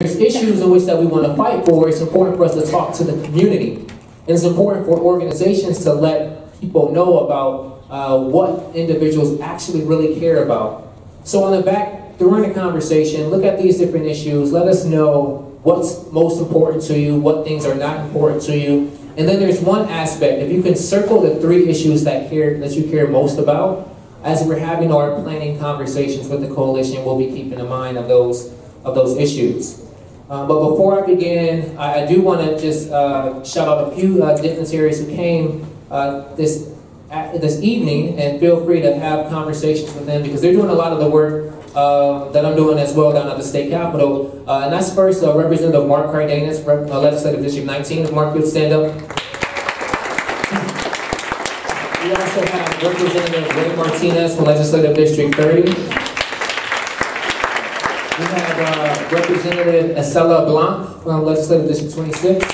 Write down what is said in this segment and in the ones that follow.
there's issues in which that we want to fight for, it's important for us to talk to the community. And it's important for organizations to let people know about uh, what individuals actually really care about. So on the back, during the conversation, look at these different issues. Let us know what's most important to you, what things are not important to you. And then there's one aspect, if you can circle the three issues that, care, that you care most about, as we're having our planning conversations with the coalition, we'll be keeping in mind of those, of those issues. Uh, but before I begin, I, I do want to just uh, shout out a few uh, dignitaries who came uh, this this evening, and feel free to have conversations with them because they're doing a lot of the work uh, that I'm doing as well down at the state capitol. And that's first Representative Mark Cardenas, Legislative District 19. Mark, you'll stand up. We also have Representative Ray Martinez from Legislative District 30. We have uh, Representative Isela Blanc from Legislative District 26.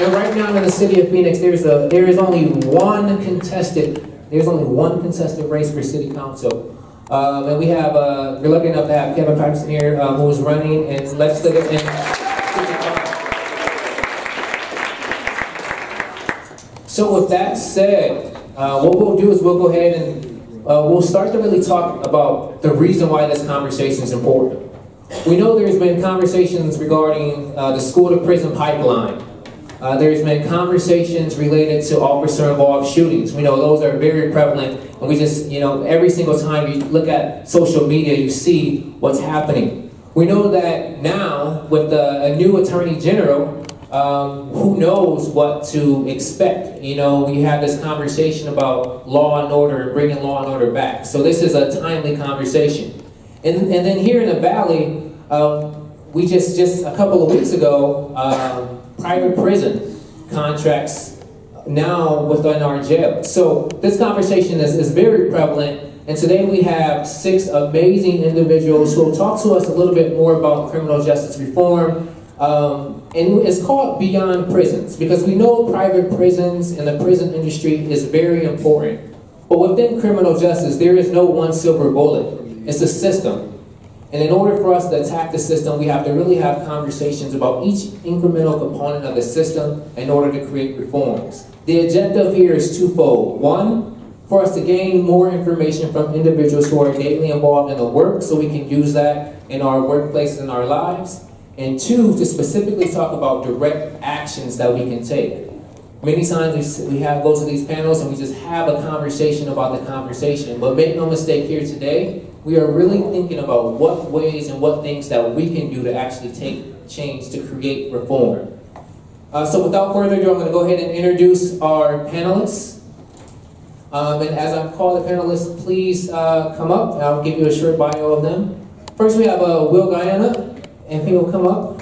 And right now in the city of Phoenix, there's a there is only one contested there's only one contested race for city council. Um, and we have uh, we're lucky enough to have Kevin Patterson here, um, who is running in legislative and So with that said, uh, what we'll do is we'll go ahead and uh, we'll start to really talk about the reason why this conversation is important. We know there's been conversations regarding uh, the school to prison pipeline. Uh, there's been conversations related to officer involved shootings. We know those are very prevalent, and we just, you know, every single time you look at social media, you see what's happening. We know that now, with the, a new attorney general, um, who knows what to expect? You know, we have this conversation about law and order and bringing law and order back. So this is a timely conversation. And, and then here in the Valley, um, we just, just a couple of weeks ago, um, private prison contracts now within our jail. So this conversation is, is very prevalent. And today we have six amazing individuals who will talk to us a little bit more about criminal justice reform, um, and it's called Beyond Prisons because we know private prisons and the prison industry is very important. But within criminal justice, there is no one silver bullet. It's a system. And in order for us to attack the system, we have to really have conversations about each incremental component of the system in order to create reforms. The objective here is twofold. One, for us to gain more information from individuals who are daily involved in the work so we can use that in our workplaces and our lives. And two, to specifically talk about direct actions that we can take. Many times we have go to these panels and we just have a conversation about the conversation. But make no mistake here today, we are really thinking about what ways and what things that we can do to actually take change to create reform. Uh, so without further ado, I'm going to go ahead and introduce our panelists. Um, and as I call the panelists, please uh, come up and I'll give you a short bio of them. First we have uh, Will Gaona and he will come up.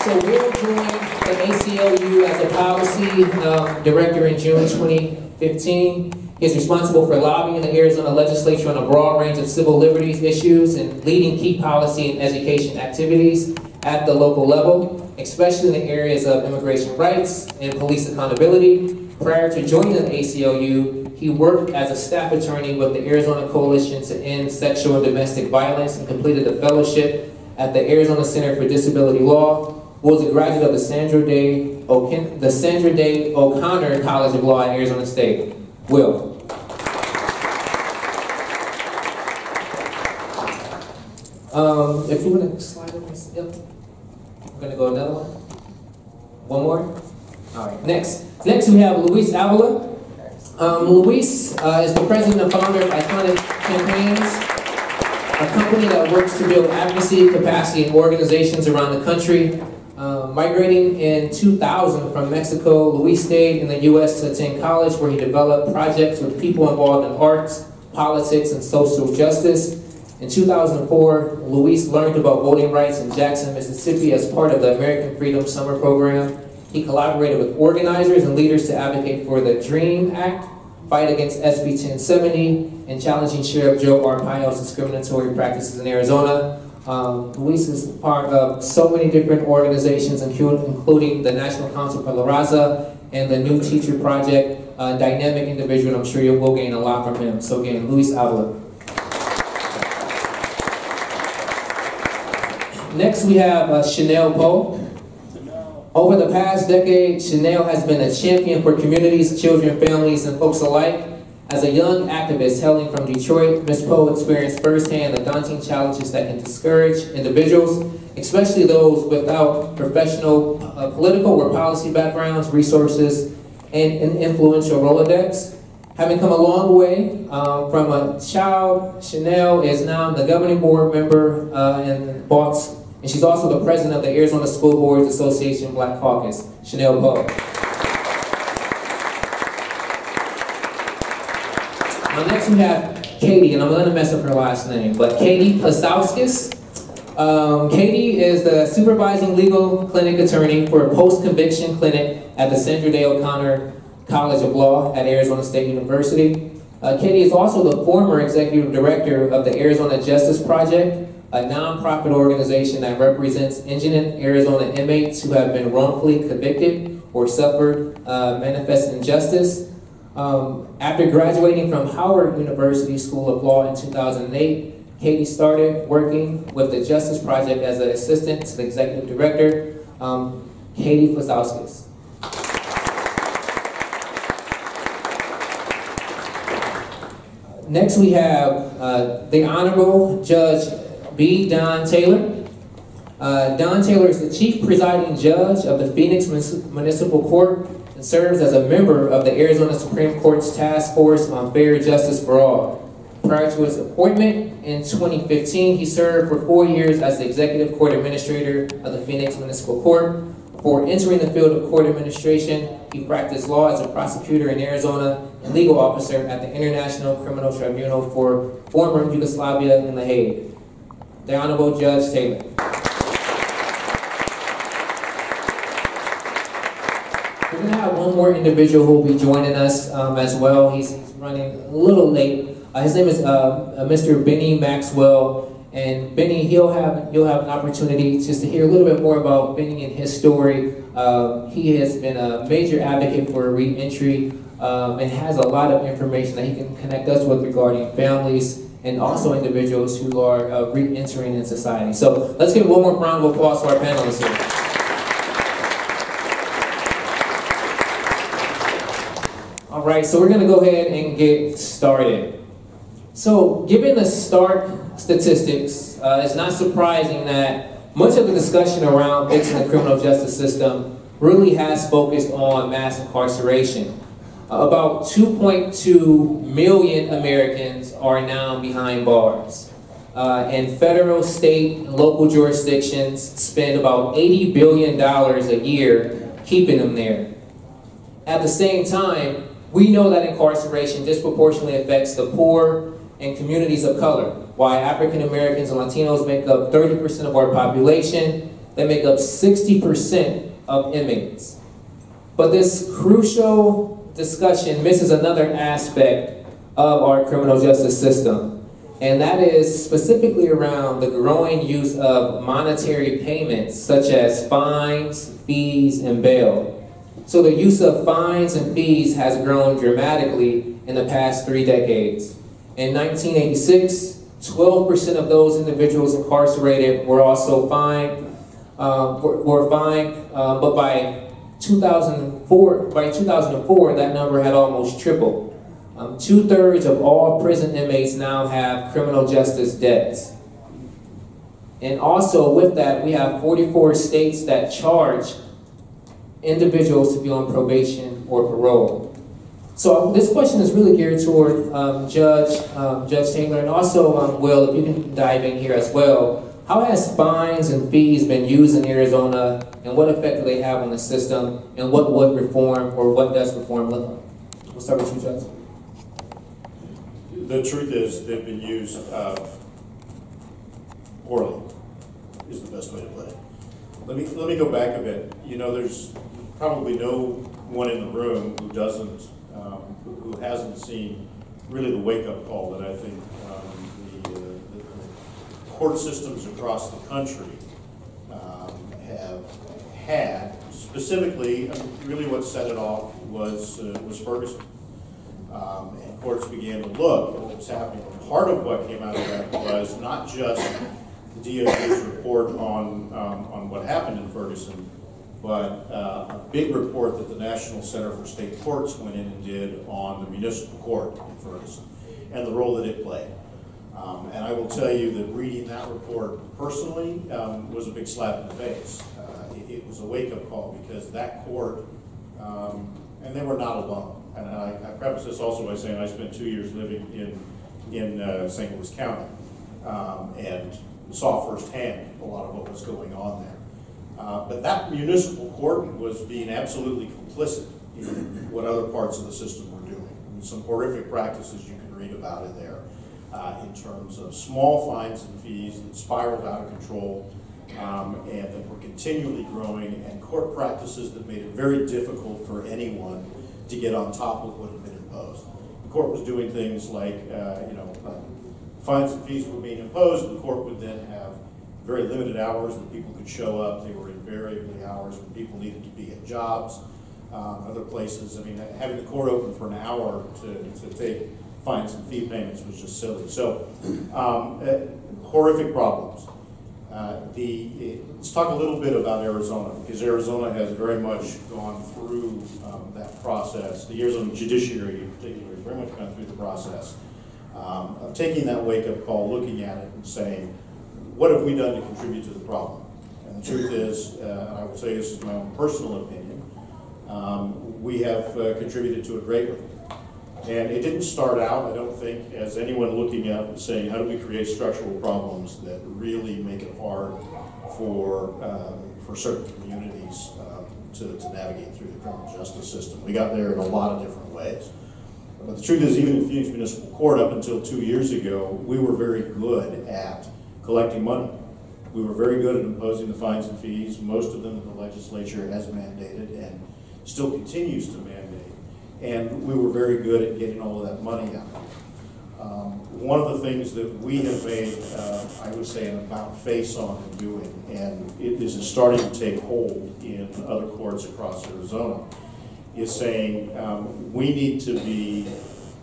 So we'll join the ACLU as a policy um, director in June 2015. He's responsible for lobbying the Arizona legislature on a broad range of civil liberties issues and leading key policy and education activities at the local level, especially in the areas of immigration rights and police accountability. Prior to joining the ACLU, he worked as a staff attorney with the Arizona Coalition to End Sexual and Domestic Violence and completed a fellowship at the Arizona Center for Disability Law. Was a graduate of the Sandra Day, O'Ken the Sandra Day O'Connor College of Law at Arizona State. Will. Um, if you want to slide yep. I'm to go another one. One more. All right, next. Next we have Luis Avila. Um, Luis uh, is the president and founder of Iconic Campaigns, a company that works to build advocacy capacity in organizations around the country. Uh, migrating in 2000 from Mexico, Luis stayed in the U.S. to attend college where he developed projects with people involved in arts, politics, and social justice. In 2004, Luis learned about voting rights in Jackson, Mississippi as part of the American Freedom Summer Program. He collaborated with organizers and leaders to advocate for the DREAM Act, fight against SB 1070, and challenging Sheriff Joe Arpaio's discriminatory practices in Arizona. Um, Luis is part of so many different organizations, including the National Council for La Raza and the New Teacher Project. A dynamic individual, I'm sure you will gain a lot from him. So again, Luis Avila. Next, we have uh, Chanel Poe. Over the past decade, Chanel has been a champion for communities, children, families, and folks alike. As a young activist hailing from Detroit, Ms. Poe experienced firsthand the daunting challenges that can discourage individuals, especially those without professional, uh, political, or policy backgrounds, resources, and an influential Rolodex. Having come a long way uh, from a child, Chanel is now the governing board member uh, and boss, and she's also the president of the Arizona School Boards Association Black Caucus, Chanel Poe. Now next we have Katie, and I'm gonna mess up her last name, but Katie Puzauskas. Um, Katie is the supervising legal clinic attorney for a post-conviction clinic at the Sandra Day O'Connor College of Law at Arizona State University. Uh, Katie is also the former executive director of the Arizona Justice Project, a nonprofit organization that represents indigent Arizona inmates who have been wrongfully convicted or suffered uh, manifest injustice. Um, after graduating from Howard University School of Law in 2008, Katie started working with the Justice Project as an assistant to the executive director, um, Katie Puzauskas. Next we have uh, the Honorable Judge B. Don Taylor. Uh, Don Taylor is the Chief Presiding Judge of the Phoenix Municipal Court and serves as a member of the Arizona Supreme Court's Task Force on Fair Justice for All. Prior to his appointment in 2015, he served for four years as the Executive Court Administrator of the Phoenix Municipal Court. Before entering the field of court administration, he practiced law as a prosecutor in Arizona and legal officer at the International Criminal Tribunal for former Yugoslavia in The Hague. The Honorable Judge Taylor. We're going to have one more individual who will be joining us um, as well. He's, he's, running a little late. Uh, his name is uh, uh, Mr. Benny Maxwell. And Benny, he'll have you'll have an opportunity just to hear a little bit more about Benny and his story. Uh, he has been a major advocate for reentry um, and has a lot of information that he can connect us with regarding families and also individuals who are uh, re-entering in society. So let's give one more round of applause to our panelists here. All right, so we're going to go ahead and get started. So, given the stark statistics, uh, it's not surprising that much of the discussion around fixing the criminal justice system really has focused on mass incarceration. About 2.2 million Americans are now behind bars. Uh, and federal, state, and local jurisdictions spend about $80 billion a year keeping them there. At the same time, we know that incarceration disproportionately affects the poor and communities of color. Why African Americans and Latinos make up 30% of our population, they make up 60% of inmates. But this crucial discussion misses another aspect of our criminal justice system, and that is specifically around the growing use of monetary payments such as fines, fees, and bail. So the use of fines and fees has grown dramatically in the past three decades. In 1986, 12% of those individuals incarcerated were also fined, uh, were, were, fined, uh, but by 2004, by 2004, that number had almost tripled. Um, Two thirds of all prison inmates now have criminal justice debts. And also with that, we have 44 states that charge individuals to be on probation or parole. So this question is really geared toward um, Judge um, Judge Taylor and also um, Will, if you can dive in here as well. How has fines and fees been used in Arizona, and what effect do they have on the system, and what would reform or what does reform look like? We'll start with you, Judge. The truth is, they've been used uh, poorly. Is the best way to put it. Let me let me go back a bit. You know, there's probably no one in the room who doesn't, um, who, hasn't seen really the wake-up call that I think um, the, uh, the, the, court systems across the country um, have had. Specifically, really what set it off was uh, was Ferguson. Um, and courts began to look at what was happening. Part of what came out of that was not just the DOJ's report on, um, on what happened in Ferguson, but uh, a big report that the National Center for State Courts went in and did on the municipal court in Ferguson and the role that it played. Um, and I will tell you that reading that report personally um, was a big slap in the face. Uh, it, it, was a wake-up call because that court, um, and they were not alone. And I, I, preface this also by saying I spent two years living in in uh, St. Louis County um, and saw firsthand a lot of what was going on there. Uh, but that municipal court was being absolutely complicit in what other parts of the system were doing. Some horrific practices you can read about in there uh, in terms of small fines and fees that spiraled out of control um, and that were continually growing and court practices that made it very difficult for anyone to get on top of what had been imposed. The court was doing things like, uh, you know, uh, fines and fees were being imposed, the court would then have very limited hours that people could show up. They were invariably hours when people needed to be at jobs, um, other places. I mean, having the court open for an hour to, to take fines and fee payments was just silly. So, um, uh, horrific problems. Uh, the, let's talk a little bit about Arizona, because Arizona has very much gone through um, that process. The Arizona judiciary in particular has very much gone through the process um, of taking that wake-up call, looking at it and saying, what have we done to contribute to the problem? And the truth is, uh, I will say this is my own personal opinion, um, we have uh, contributed to it greatly. And it didn't start out, I don't think, as anyone looking up and saying, how do we create structural problems that really make it hard for, um, for certain communities um, to, to navigate through the criminal justice system. We got there in a lot of different ways. But the truth is, even in Phoenix Municipal Court up until two years ago, we were very good at collecting money. We were very good at imposing the fines and fees, most of them the legislature has mandated and still continues to and we were very good at getting all of that money out. Um, one of the things that we have made, uh, I would say, an about face on and doing, and it is starting to take hold in other courts across Arizona, is saying um, we need to be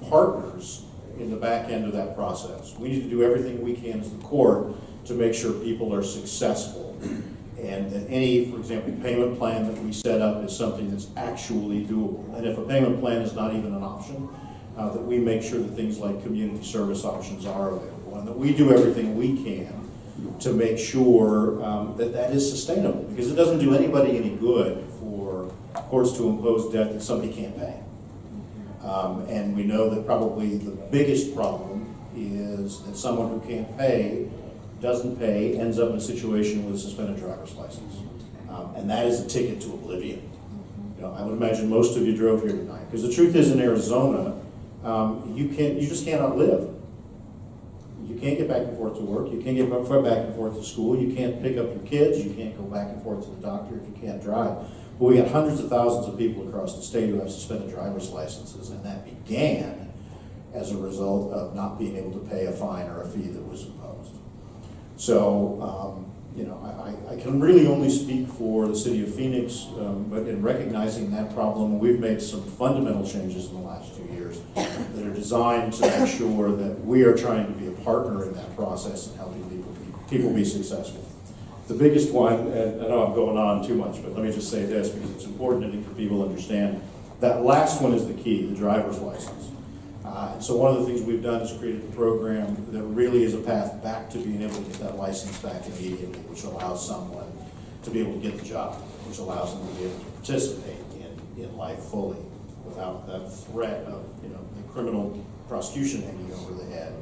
partners in the back end of that process. We need to do everything we can as the court to make sure people are successful and that any, for example, payment plan that we set up is something that's actually doable. And if a payment plan is not even an option, uh, that we make sure that things like community service options are available, and that we do everything we can to make sure um, that that is sustainable, because it doesn't do anybody any good for courts to impose debt that somebody can't pay. Um, and we know that probably the biggest problem is that someone who can't pay doesn't pay, ends up in a situation with a suspended driver's license. Um, and that is a ticket to oblivion. You know, I would imagine most of you drove here tonight. Because the truth is in Arizona, um, you, can't, you just cannot live. You can't get back and forth to work. You can't get back and forth to school. You can't pick up your kids. You can't go back and forth to the doctor if you can't drive. But we got hundreds of thousands of people across the state who have suspended driver's licenses, and that began as a result of not being able to pay a fine or a fee that was. So, um, you know, I, I, can really only speak for the city of Phoenix, um, but in recognizing that problem, we've made some fundamental changes in the last two years that are designed to make sure that we are trying to be a partner in that process and helping people be, people be successful. The biggest one, and I know I'm going on too much, but let me just say this because it's important I for people to understand. That last one is the key, the driver's license. Uh, and so one of the things we've done is created a program that really is a path back to being able to get that license back immediately, which allows someone to be able to get the job, which allows them to be able to participate in, in life fully without that threat of you know the criminal prosecution hanging over the head.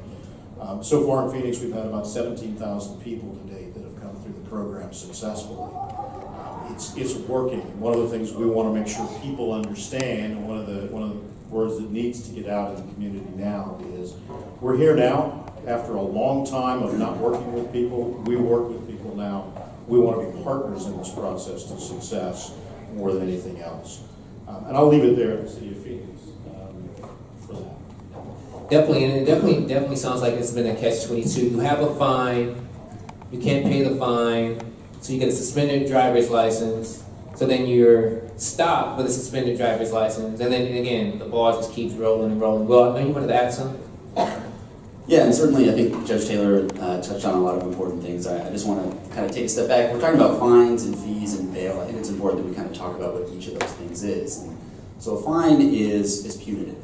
Um, so far in Phoenix, we've had about 17,000 people to date that have come through the program successfully. Um, it's, it's working. One of the things we want to make sure people understand, one of the one of the words that needs to get out in the community now is we're here now after a long time of not working with people. We work with people now. We want to be partners in this process to success more than anything else. Um, and I'll leave it there at the City of Phoenix um, for that. Definitely, and it definitely, definitely sounds like it's been a catch-22. You have a fine, you can't pay the fine, so you get a suspended driver's license, so then you're stopped with a suspended driver's license, and then again, the ball just keeps rolling and rolling. Well, I know you wanted to add something? Yeah, and certainly I think Judge Taylor uh, touched on a lot of important things. I, I just want to kind of take a step back. We're talking about fines and fees and bail. I think it's important that we kind of talk about what each of those things is. And so a fine is, is punitive.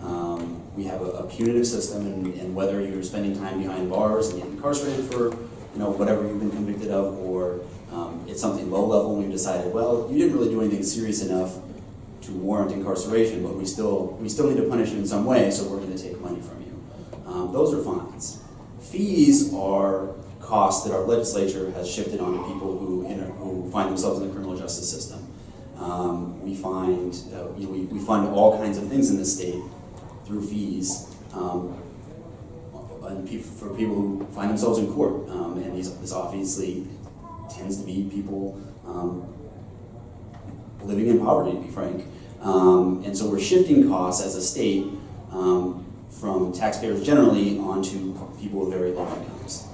Um, we have a, a punitive system, and, and, whether you're spending time behind bars and getting incarcerated for you know whatever you've been convicted of, or it's something low level, and we've decided, well, you didn't really do anything serious enough to warrant incarceration, but we still we still need to punish you in some way, so we're going to take money from you. Um, those are fines. Fees are costs that our legislature has shifted onto people who, who find themselves in the criminal justice system. Um, we find uh, we, we fund all kinds of things in this state through fees. Um, and pe for people who find themselves in court, um, and these, this obviously tends to be people um, living in poverty, to be frank. Um, and so we're shifting costs as a state um, from taxpayers generally onto people with very low incomes.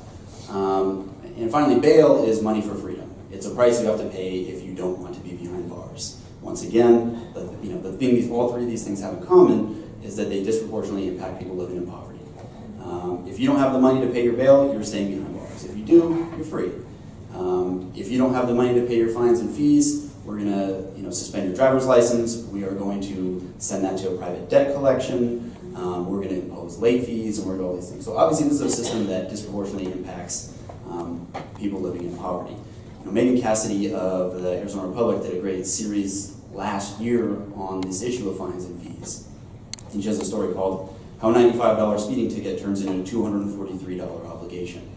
Um, and finally, bail is money for freedom. It's a price you have to pay if you don't want to be behind bars. Once again, the, you know, the thing these, all three of these things have in common is that they disproportionately impact people living in poverty. Um, if you don't have the money to pay your bail, you're staying behind bars. If you do, you're free. Um, if you don't have the money to pay your fines and fees, we're going to you know, suspend your driver's license. We are going to send that to a private debt collection. Um, we're going to impose late fees, and we're going to all these things. So obviously, this is a system that disproportionately impacts um, people living in poverty. You know, Megan Cassidy of the Arizona Republic did a great series last year on this issue of fines and fees. And she has a story called How a $95 Speeding Ticket Turns into a $243 Obligation.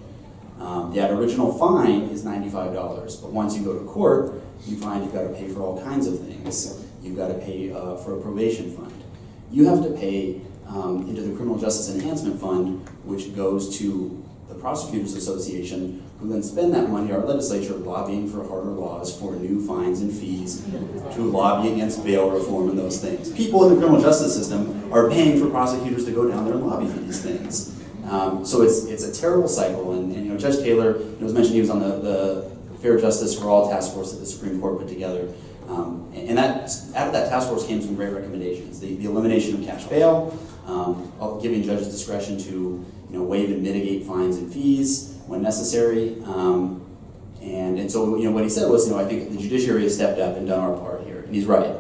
Um, that original fine is $95, but once you go to court, you find you've got to pay for all kinds of things. You've got to pay uh, for a probation fund. You have to pay um, into the Criminal Justice Enhancement Fund, which goes to the Prosecutors Association, who then spend that money, our legislature, lobbying for harder laws for new fines and fees, to lobby against bail reform and those things. People in the criminal justice system are paying for prosecutors to go down there and lobby for these things. Um, so it's, it's a terrible cycle, and, and you know, Judge Taylor, it was mentioned he was on the, the Fair Justice for All task force that the Supreme Court put together. Um, and that, out of that task force came some great recommendations. The, the elimination of cash bail, um, giving judges discretion to you know, waive and mitigate fines and fees when necessary. Um, and, and so you know, what he said was, you know, I think the judiciary has stepped up and done our part here. And he's right.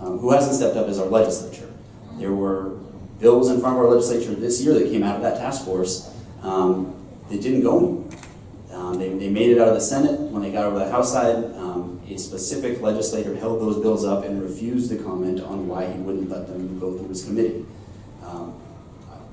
Um, who hasn't stepped up is our legislature. There were bills in front of our legislature this year that came out of that task force um, that didn't go anywhere. Um, they, they made it out of the Senate. When they got over the House side, um, a specific legislator held those bills up and refused to comment on why he wouldn't let them go through his committee. Um,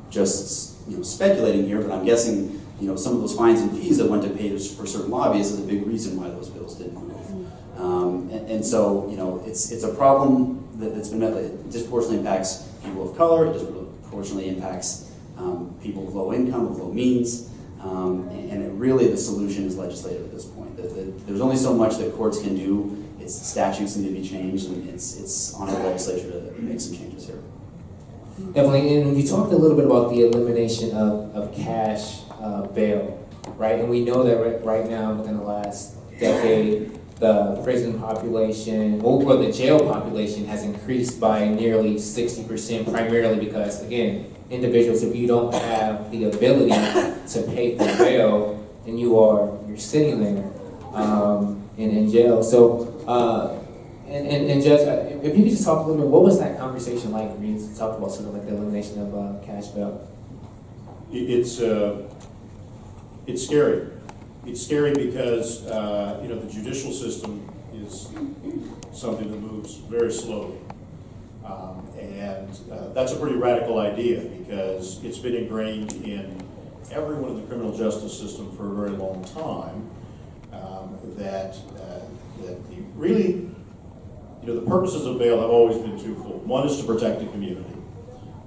just you know, speculating here, but I'm guessing you know some of those fines and fees that went to pay for certain lobbyists is a big reason why those bills didn't move. Um, and, and, so you know it's it's a problem that, has been. It disproportionately impacts people of color. It disproportionately impacts um, people with low income, with low means. Um, and it really, the solution is legislative at this point. The, the, there's only so much that courts can do. It's statutes need to be changed, and it's it's on the legislature to make some changes here. Definitely, and you talked a little bit about the elimination of, of cash uh, bail, right? And we know that right, right now, within the last decade, the prison population, or the jail population, has increased by nearly 60%, primarily because, again, individuals, if you don't have the ability to pay for bail, then you are you're sitting there um, in, in jail. So, uh, and, and, and Judge, uh, if you could just talk a little bit, what was that conversation like when you talked about sort of like the elimination of uh, cash bail? It's, uh, it's scary. It's scary because, uh, you know, the judicial system is something that moves very slowly. Um, and uh, that's a pretty radical idea because it's been ingrained in everyone in the criminal justice system for a very long time. Um, that uh, that the, really, you know, the purposes of bail have always been twofold. One is to protect the community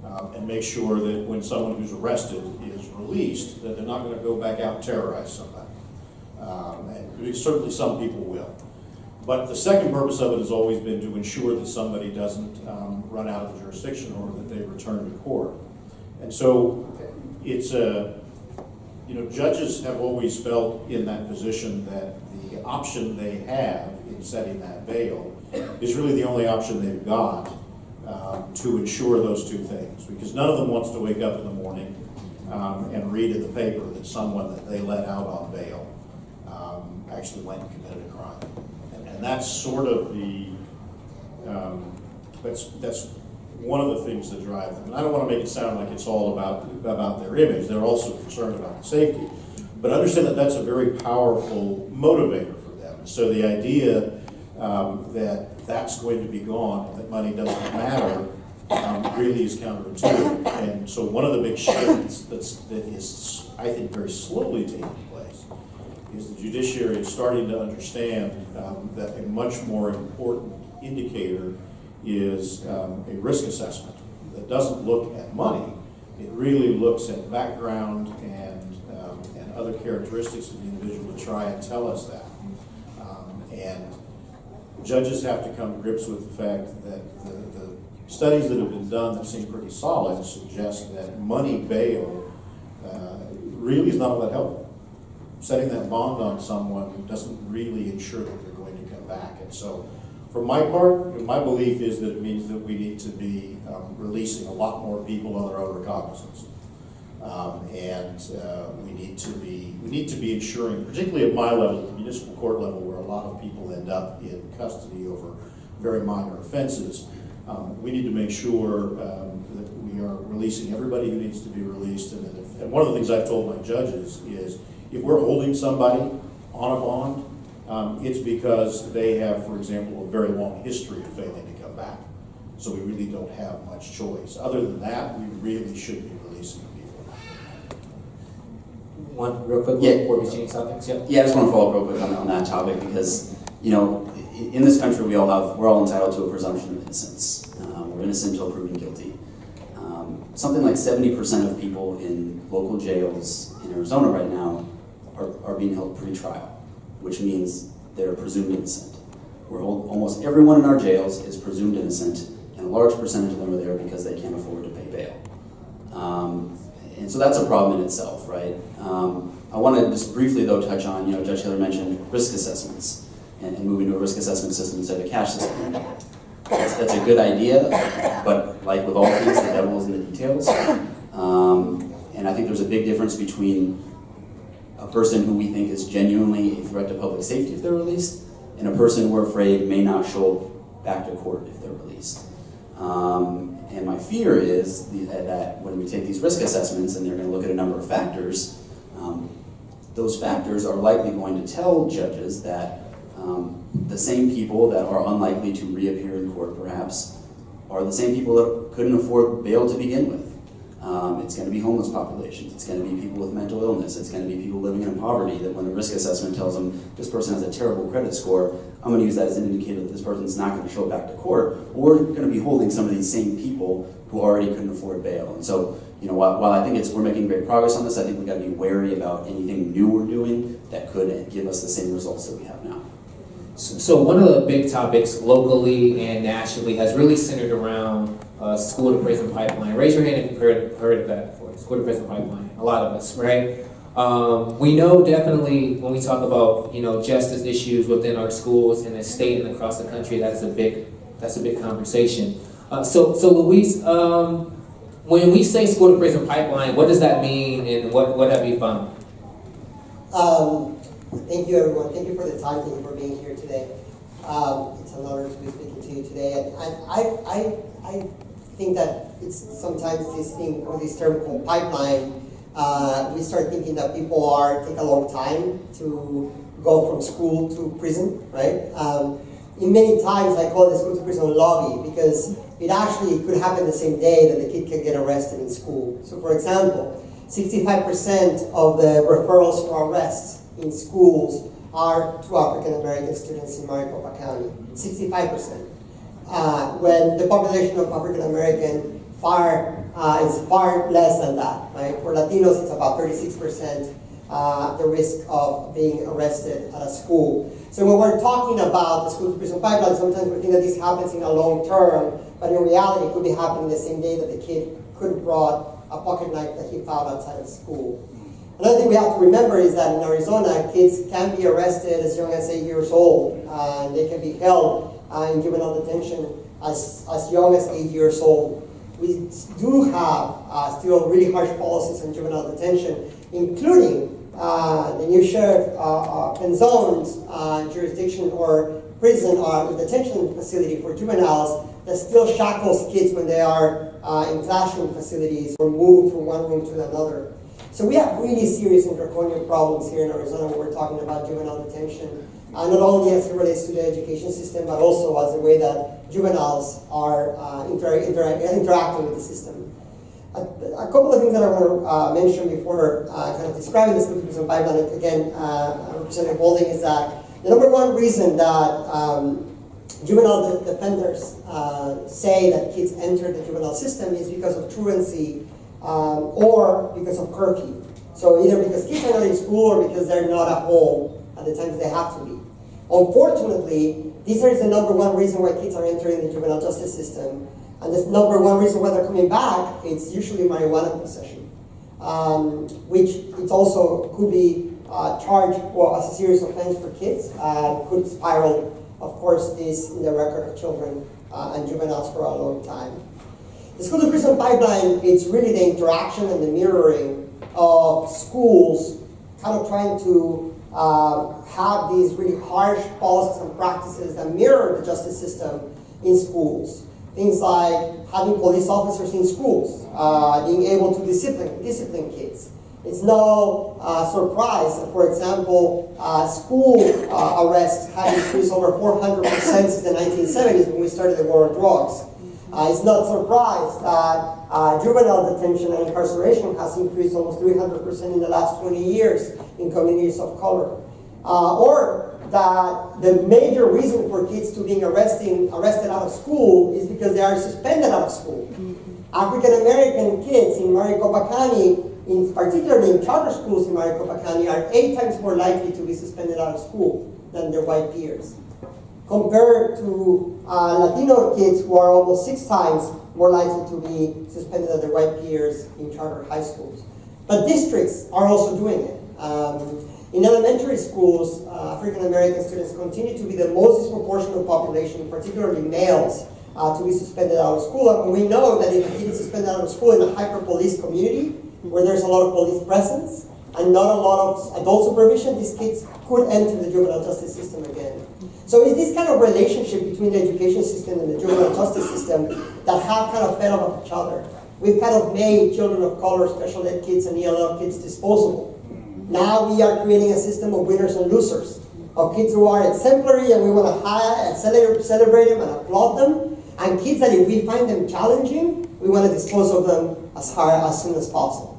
um, and make sure that when someone who's arrested is released, that they're not going to go back out and terrorize somebody. Um, and certainly some people will. But the second purpose of it has always been to ensure that somebody doesn't um, run out of the jurisdiction or that they return to court. And so it's a, you know, judges have always felt in that position that the option they have in setting that bail is really the only option they've got um, to ensure those two things. Because none of them wants to wake up in the morning um, and read in the paper that someone that they let out on bail actually went and committed a crime. And, and that's sort of the, um, that's, that's one of the things that drive them. And I don't want to make it sound like it's all about, about their image. They're also concerned about safety. But understand that that's a very powerful motivator for them. So the idea um, that that's going to be gone, that money doesn't matter, um, really is counterintuitive. And so one of the big shifts that's, that is, I think, very slowly taking place is the judiciary is starting to understand um, that a much more important indicator is um, a risk assessment that doesn't look at money. It really looks at background and, um, and other characteristics of the individual to try and tell us that. Um, and judges have to come to grips with the fact that the, the studies that have been done that seem pretty solid suggest that money bail uh, really is not all that helpful. Setting that bond on someone doesn't really ensure that they're going to come back. And so, for my part, my belief is that it means that we need to be um, releasing a lot more people on their own recognizance. Um, and uh, we need to be we need to be ensuring, particularly at my level, the municipal court level, where a lot of people end up in custody over very minor offenses. Um, we need to make sure um, that we are releasing everybody who needs to be released. And, if, and, one of the things I've told my judges is if we're holding somebody on a bond, um, it's because they have, for example, a very long history of failing to come back. So we really don't have much choice. Other than that, we really should be releasing people. One real quick Yeah. before we change topics. Yeah. Yeah, I just want to follow up real quick on, on that topic because, you know, in this country we all have, we're all entitled to a presumption of innocence. Um, we're innocent until proven guilty. Um, something like 70% of people in local jails in Arizona right now are, are being held pre-trial, which means they're presumed innocent. We're hold, almost everyone in our jails is presumed innocent, and a large percentage of them are there because they can't afford to pay bail. Um, and so that's a problem in itself, right? Um, I want to just briefly, though, touch on, you know, Judge Taylor mentioned risk assessments and, and moving to a risk assessment system instead of a cash system. That's, that's a good idea, but like with all things, the devil is in the details. Um, and I think there's a big difference between a person who we think is genuinely a threat to public safety if they're released, and a person we're afraid may not show back to court if they're released. Um, and my fear is that when we take these risk assessments and they're going to look at a number of factors, um, those factors are likely going to tell judges that um, the same people that are unlikely to reappear in court, perhaps, are the same people that couldn't afford bail to begin with. Um, it's going to be homeless populations. It's going to be people with mental illness. It's going to be people living in poverty that when a risk assessment tells them this person has a terrible credit score, I'm going to use that as an indicator that this person's not going to show back to court. Or we're going to be holding some of these same people who already couldn't afford bail. And so, you know, while, while I think it's, we're making great progress on this, I think we've got to be wary about anything new we're doing that could give us the same results that we have now. So one of the big topics locally and nationally has really centered around uh, school to prison pipeline. Raise your hand if you've heard, heard of that before. School to prison pipeline. A lot of us, right? Um, we know definitely when we talk about you know justice issues within our schools in the state and across the country, that's a big that's a big conversation. Uh, so so Luis, um, when we say school to prison pipeline, what does that mean, and what what have you found? Um, thank you, everyone. Thank you for the time. Thank you for being here today. Um, it's an honor to be speaking to you today. And I, I, I, I think that it's sometimes this thing or this term called pipeline. Uh, we start thinking that people are take a long time to go from school to prison, right? Um, in many times, I call the school to prison lobby because it actually could happen the same day that the kid can get arrested in school. So, for example, 65% of the referrals for arrests in schools are to African American students in Maricopa County. 65%. Uh, when the population of African American far uh, is far less than that. Right? For Latinos, it's about 36% uh, the risk of being arrested at a school. So when we're talking about the school to prison pipeline, sometimes we think that this happens in a long term, but in reality, it could be happening the same day that the kid could have brought a pocket knife that he found outside of school. Another thing we have to remember is that in Arizona, kids can be arrested as young as eight years old. and they can be held uh, in juvenile detention as, as young as eight years old. we do have uh, still really harsh policies on juvenile detention, including uh, the new sheriff uh, uh, Penzone's uh, jurisdiction or prison or detention facility for juveniles that still shackles kids when they are uh, in classroom facilities or moved from one room to another. So we have really serious and draconian problems here in Arizona when we're talking about juvenile detention. Uh, not only as it relates to the education system, but also as the way that juveniles are uh, inter inter interacting with the system. A, a, couple of things that I want to uh, mention before uh, kind of describing this prison pipeline, again, uh, Representative Bolding, is that the number one reason that um, juvenile de defenders uh, say that kids enter the juvenile system is because of truancy um, or because of curfew. So either because kids are not in school or because they're not at home at the times they have to be. Unfortunately, this is the number one reason why kids are entering the juvenile justice system. And the number one reason why they're coming back, it's usually marijuana possession, um, which it also could be uh, charged for as a serious offense for kids and could spiral, of course, this in the record of children uh, and juveniles for a long time. The school to prison pipeline, it's really the interaction and the mirroring of schools kind of trying to uh, have these really harsh policies and practices that mirror the justice system in schools. Things like having police officers in schools, uh, being able to discipline, discipline kids. It's no uh, surprise that, for example, uh, school uh, arrests have increased over 400% since the 1970s when we started the war on drugs. Uh, it's not surprised that uh, juvenile detention and incarceration has increased almost 300% in the last 20 years in communities of color. Uh, or that the major reason for kids to being arresting, arrested out of school is because they are suspended out of school. African American kids in Maricopa County, in, particularly in charter schools in Maricopa County, are eight times more likely to be suspended out of school than their white peers compared to uh, Latino kids who are almost six times more likely to be suspended than their white peers in charter high schools. But districts are also doing it. Um, in elementary schools, uh, African American students continue to be the most disproportionate population, particularly males, uh, to be suspended out of school. And we know that if a kid is suspended out of school in a hyper-police community, where there's a lot of police presence and not a lot of adult supervision, these kids could enter the juvenile justice system again. So it's this kind of relationship between the education system and the juvenile justice system that have kind of fed off each other. We've kind of made children of color, special ed kids, and ELL kids disposable. Now we are creating a system of winners and losers, of kids who are exemplary and we want to hire and celebrate them and applaud them, and kids that if we find them challenging, we want to dispose of them as hard as soon as possible.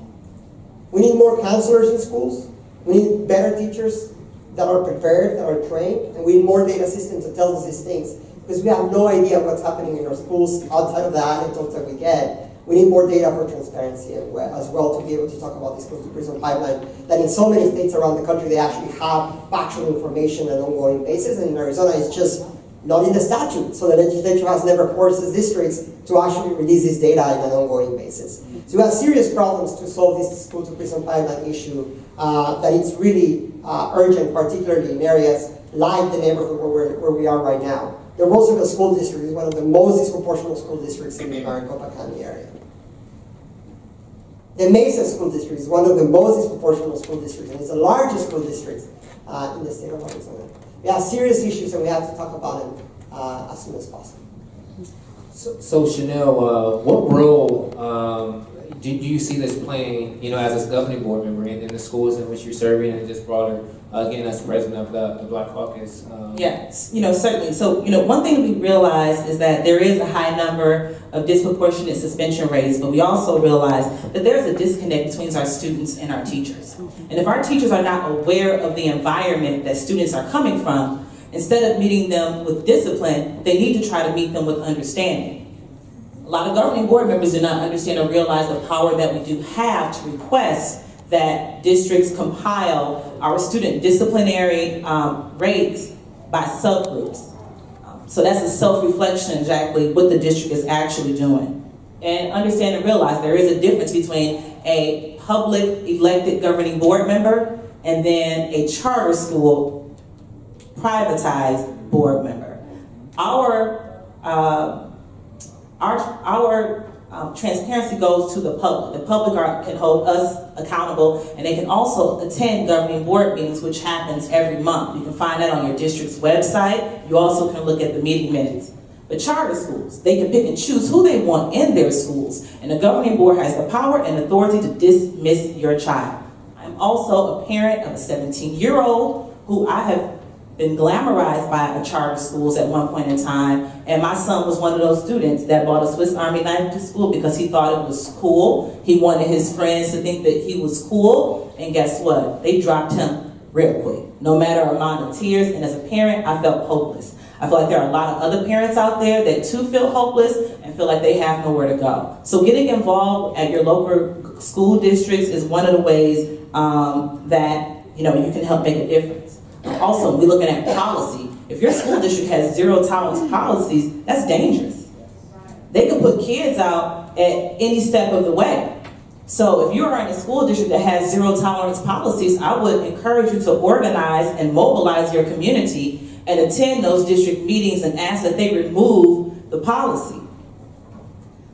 We need more counselors in schools. We need better teachers that are prepared, that are trained, and we need more data systems that tell us these things. Because we have no idea what's happening in our schools outside of the anecdotes that we get. We need more data for transparency as well to be able to talk about this school to prison pipeline. That in so many states around the country, they actually have factual information on an ongoing basis, and in Arizona, it's just not in the statute. So the legislature has never forced the districts to actually release this data on an ongoing basis. So we have serious problems to solve this school to prison pipeline issue uh, that it's really uh, urgent, particularly in areas like the neighborhood where, where we are right now. The Roosevelt School District is one of the most disproportionate school districts in the Maricopa County area. The Mesa School District is one of the most disproportionate school districts, and it's the largest school district uh, in the state of Arizona. We have serious issues, and we have to talk about them uh, as soon as possible. So, so Chanel, uh, what role um, do, do you see this playing, you know, as a governing board member in, in the schools in which you're serving and just broader, again, as president of the, the Black Caucus? Um, yes, you know, certainly. So, you know, one thing we realize is that there is a high number of disproportionate suspension rates, but we also realize that there's a disconnect between our students and our teachers. And if our teachers are not aware of the environment that students are coming from, instead of meeting them with discipline, they need to try to meet them with understanding. A lot of governing board members do not understand or realize the power that we do have to request that districts compile our student disciplinary um, rates by subgroups. Um, so that's a self-reflection exactly what the district is actually doing. And understand and realize there is a difference between a public elected governing board member and then a charter school privatized board member. Our uh, our, our um, transparency goes to the public. The public are, can hold us accountable, and they can also attend governing board meetings, which happens every month. You can find that on your district's website. You also can look at the meeting minutes. But charter schools, they can pick and choose who they want in their schools, and the governing board has the power and authority to dismiss your child. I'm also a parent of a 17-year-old who I have been glamorized by charter schools at one point in time, and my son was one of those students that bought a Swiss Army knife to school because he thought it was cool. He wanted his friends to think that he was cool, and guess what? They dropped him real quick. No matter amount of tears, and as a parent, I felt hopeless. I feel like there are a lot of other parents out there that too feel hopeless and feel like they have nowhere to go. So getting involved at your local school districts is one of the ways um, that you know you can help make a difference. Also, we're looking at policy. If your school district has zero tolerance policies, that's dangerous. They could put kids out at any step of the way. So if you are in a school district that has zero tolerance policies, I would encourage you to organize and mobilize your community and attend those district meetings and ask that they remove the policy.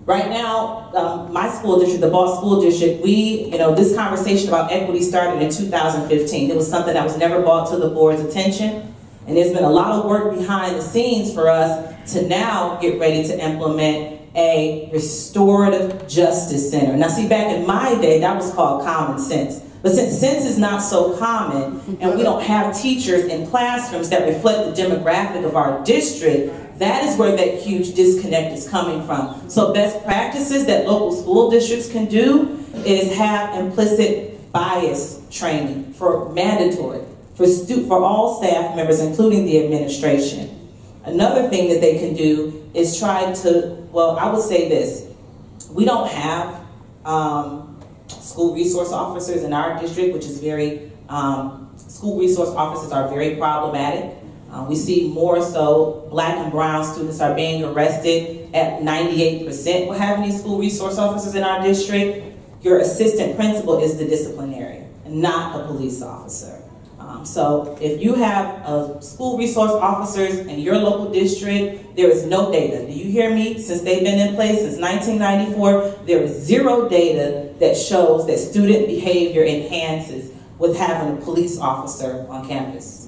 Right now, um, my school district, the Balsz School District, we, you know, this conversation about equity started in 2015. It was something that was never brought to the board's attention. And there's been a lot of work behind the scenes for us to now get ready to implement a restorative justice center. Now see, back in my day, that was called common sense. But since sense is not so common, and we don't have teachers in classrooms that reflect the demographic of our district, that is where that huge disconnect is coming from. So best practices that local school districts can do is have implicit bias training for mandatory for, for all staff members, including the administration. Another thing that they can do is try to, well, I would say this. We don't have um, school resource officers in our district, which is very, um, school resource officers are very problematic. Uh, we see more so black and brown students are being arrested at 98%. We're having these school resource officers in our district. Your assistant principal is the disciplinarian, not a police officer. Um, so if you have a school resource officers in your local district, there is no data. Do you hear me? Since they've been in place since 1994, there is zero data that shows that student behavior enhances with having a police officer on campus.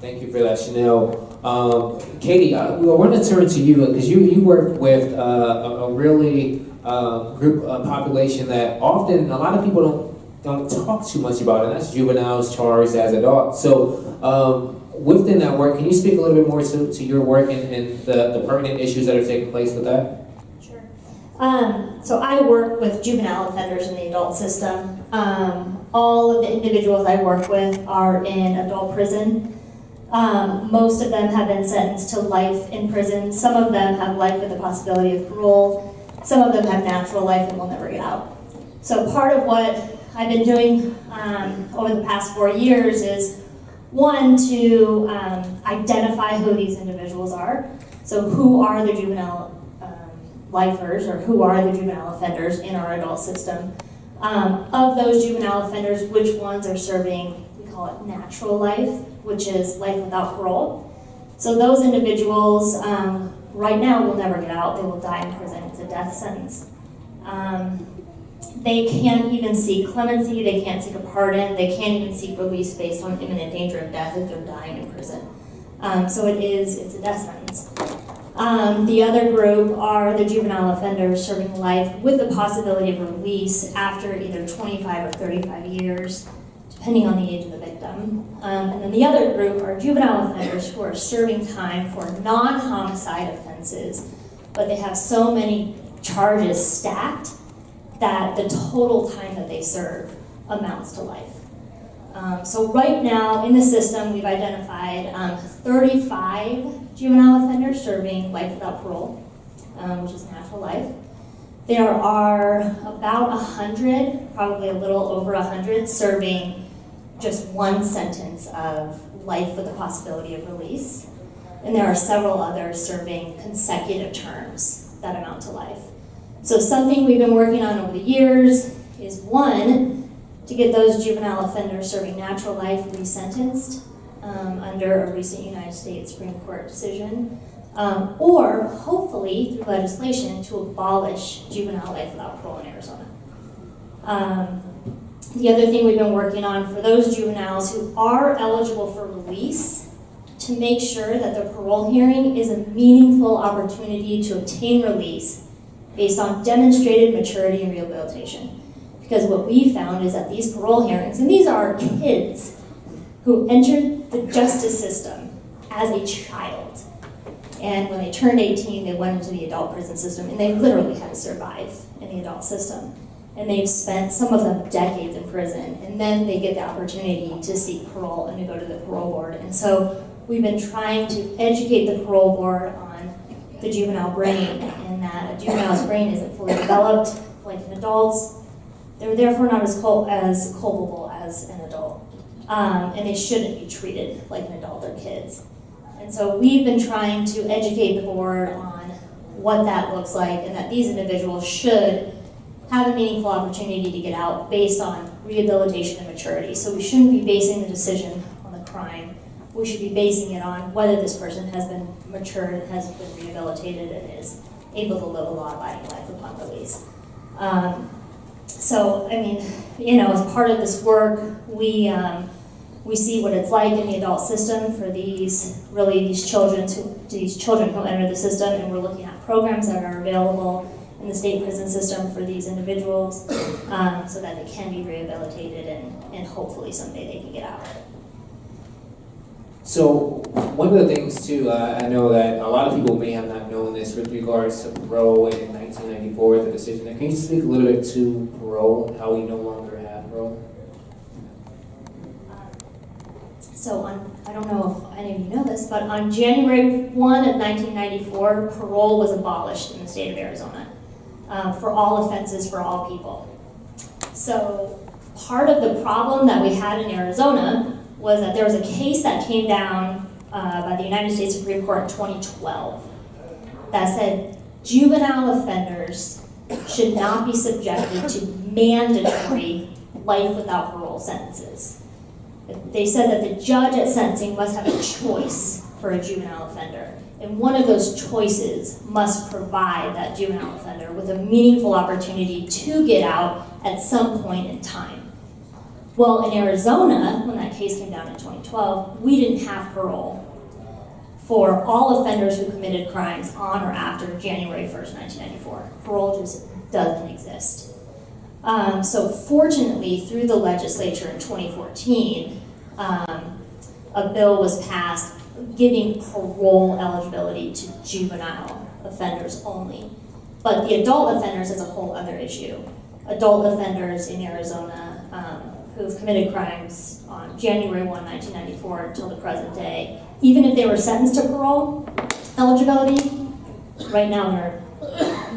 Thank you for that, Chanel. Um, Katie, I, I want to turn to you because you, you work with uh, a, a, really uh, group uh, population that often a lot of people don't don't talk too much about, and that's juveniles charged as adults. So um, within that work, can you speak a little bit more to, to your work and, and the, the pertinent issues that are taking place with that? Sure. Um, so I work with juvenile offenders in the adult system. Um, all of the individuals I work with are in adult prison. Um, most of them have been sentenced to life in prison. Some of them have life with the possibility of parole. Some of them have natural life and will never get out. So part of what I've been doing um, over the past four years is one, to um, identify who these individuals are. So who are the juvenile um, lifers or who are the juvenile offenders in our adult system? Um, of those juvenile offenders, which ones are serving, we call it natural life, which is life without parole. So those individuals um, right now will never get out. They will die in prison. It's a death sentence. Um, they can't even seek clemency. They can't seek a pardon. They can't even seek release based on imminent danger of death if they're dying in prison. Um, so it is, it's a death sentence. Um, the other group are the juvenile offenders serving life with the possibility of release after either 25 or 35 years depending on the age of the victim. Um, and then the other group are juvenile offenders who are serving time for non-homicide offenses, but they have so many charges stacked that the total time that they serve amounts to life. Um, so right now in the system, we've identified um, 35 juvenile offenders serving life without parole, um, which is natural life. There are about 100, probably a little over 100, serving just one sentence of life with the possibility of release. And there are several others serving consecutive terms that amount to life. So something we've been working on over the years is one, to get those juvenile offenders serving natural life resentenced um, under a recent United States Supreme Court decision. Um, or hopefully through legislation to abolish juvenile life without parole in Arizona. Um, the other thing we've been working on for those juveniles who are eligible for release to make sure that the parole hearing is a meaningful opportunity to obtain release based on demonstrated maturity and rehabilitation. Because what we found is that these parole hearings, and these are kids who entered the justice system as a child. And when they turned 18, they went into the adult prison system, and they literally had to survive in the adult system and they've spent some of them decades in prison, and then they get the opportunity to seek parole and to go to the parole board. And so we've been trying to educate the parole board on the juvenile brain and that a juvenile's brain isn't fully developed like an adult's. They're therefore not as, cul- as culpable as an adult, um, and they shouldn't be treated like an adult or kids. And so we've been trying to educate the board on what that looks like and that these individuals should have a meaningful opportunity to get out based on rehabilitation and maturity. So we shouldn't be basing the decision on the crime. We should be basing it on whether this person has been matured, has been rehabilitated, and is able to live a law-abiding life upon release. Um, so, I mean, you know, as part of this work, we um, we see what it's like in the adult system for these really these children who these children who enter the system, and we're looking at programs that are available in the state prison system for these individuals um, so that they can be rehabilitated and, and hopefully someday they can get out. So one of the things too, uh, I know that a lot of people may have not known this with regards to parole in 1994, the decision. Can you speak a little bit to parole, how we no longer have parole? So on, I don't know if any of you know this, but on January 1 of 1994, parole was abolished in the state of Arizona um, for all offenses for all people. So part of the problem that we had in Arizona was that there was a case that came down uh, by the United States Supreme Court in 2012 that said juvenile offenders should not be subjected to mandatory life without parole sentences. They said that the judge at sentencing must have a choice for a juvenile offender. And one of those choices must provide that juvenile offender with a meaningful opportunity to get out at some point in time. Well, in Arizona, when that case came down in 2012, we didn't have parole for all offenders who committed crimes on or after January 1st, 1994. Parole just doesn't exist. Um, so fortunately, through the legislature in 2014, um, a bill was passed giving parole eligibility to juvenile offenders only. But the adult offenders is a whole other issue. Adult offenders in Arizona um, who've committed crimes on January 1, 1994 until the present day, even if they were sentenced to parole eligibility, right now they're,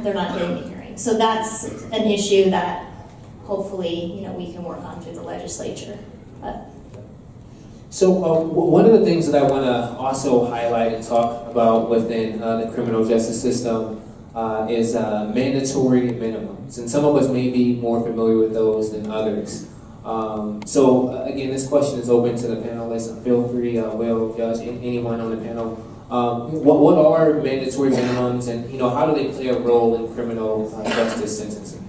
they're not getting the hearing. So that's an issue that hopefully, you know, we can work on through the legislature. So uh, one of the things that I want to also highlight and talk about within uh, the criminal justice system uh, is uh, mandatory minimums, and some of us may be more familiar with those than others. Um, so uh, again, this question is open to the panelists. Feel free, uh, Will, Judge, an- anyone on the panel. Um, what, what are mandatory minimums, and you know how do they play a role in criminal justice sentencing?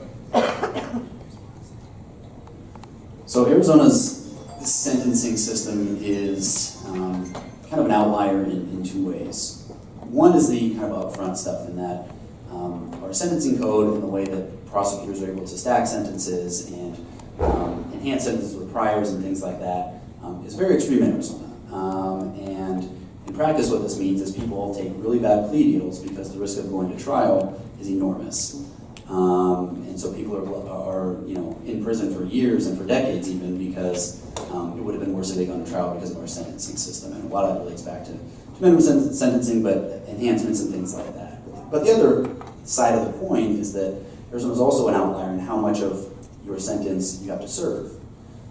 So Arizona's sentencing system is um, kind of an outlier in, in two ways. One is the kind of upfront stuff in that um, our sentencing code and the way that prosecutors are able to stack sentences and um, enhance sentences with priors and things like that um, is very extreme in Arizona. Um, and in practice, what this means is people take really bad plea deals because the risk of going to trial is enormous. Um, and so people are, are, you know, in prison for years and for decades even because um, it would have been worse if they had gone to trial because of our sentencing system. And a lot of that relates back to, to minimum sen- sentencing, but enhancements and things like that. But the other side of the coin is that Arizona is also an outlier in how much of your sentence you have to serve.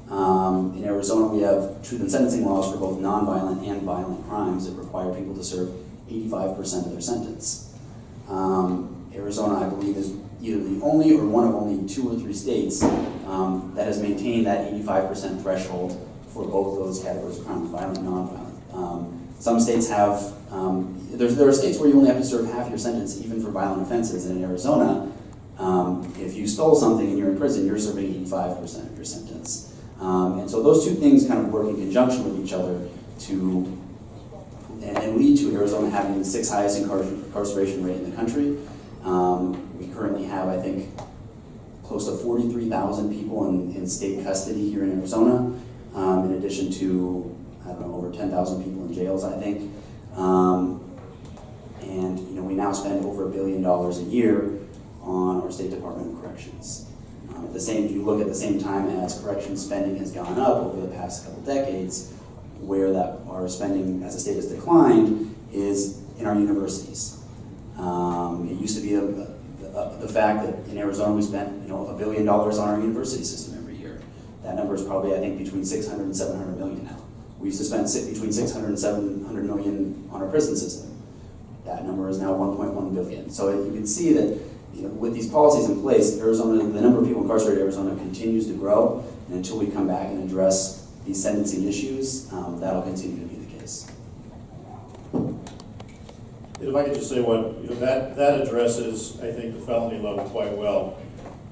Um, in Arizona, we have truth in sentencing laws for both nonviolent and violent crimes that require people to serve 85% of their sentence. Um, Arizona, I believe, is either the only or one of only two or three states um, that has maintained that 85% threshold for both those categories of crimes, violent and nonviolent. Um, Some states have, um, there's, there are states where you only have to serve half your sentence even for violent offenses. And in Arizona, um, if you stole something and you're in prison, you're serving 85% of your sentence. Um, and so those two things kind of work in conjunction with each other to and, and lead to Arizona having the sixth highest incarceration rate in the country. Um, we currently have, I think, close to 43,000 people in, in state custody here in Arizona, um, in addition to, I don't know, over 10,000 people in jails, I think. Um, and you know, we now spend over a billion dollars a year on our State Department of Corrections. Um, at the same, if you look at the same time as correction spending has gone up over the past couple decades, where that our spending as a state has declined is in our universities. Um, it used to be a, the fact that in Arizona we spent you know a billion dollars on our university system every year. That number is probably I think between 600 and 700 million now. We used to spend between 600 and 700 million on our prison system. That number is now 1.1 billion. So you can see that you know, with these policies in place, Arizona, the number of people incarcerated in Arizona continues to grow, and until we come back and address these sentencing issues, um, that'll continue to be the case. If I could just say one, you know, that, that addresses, I think, the felony level quite well.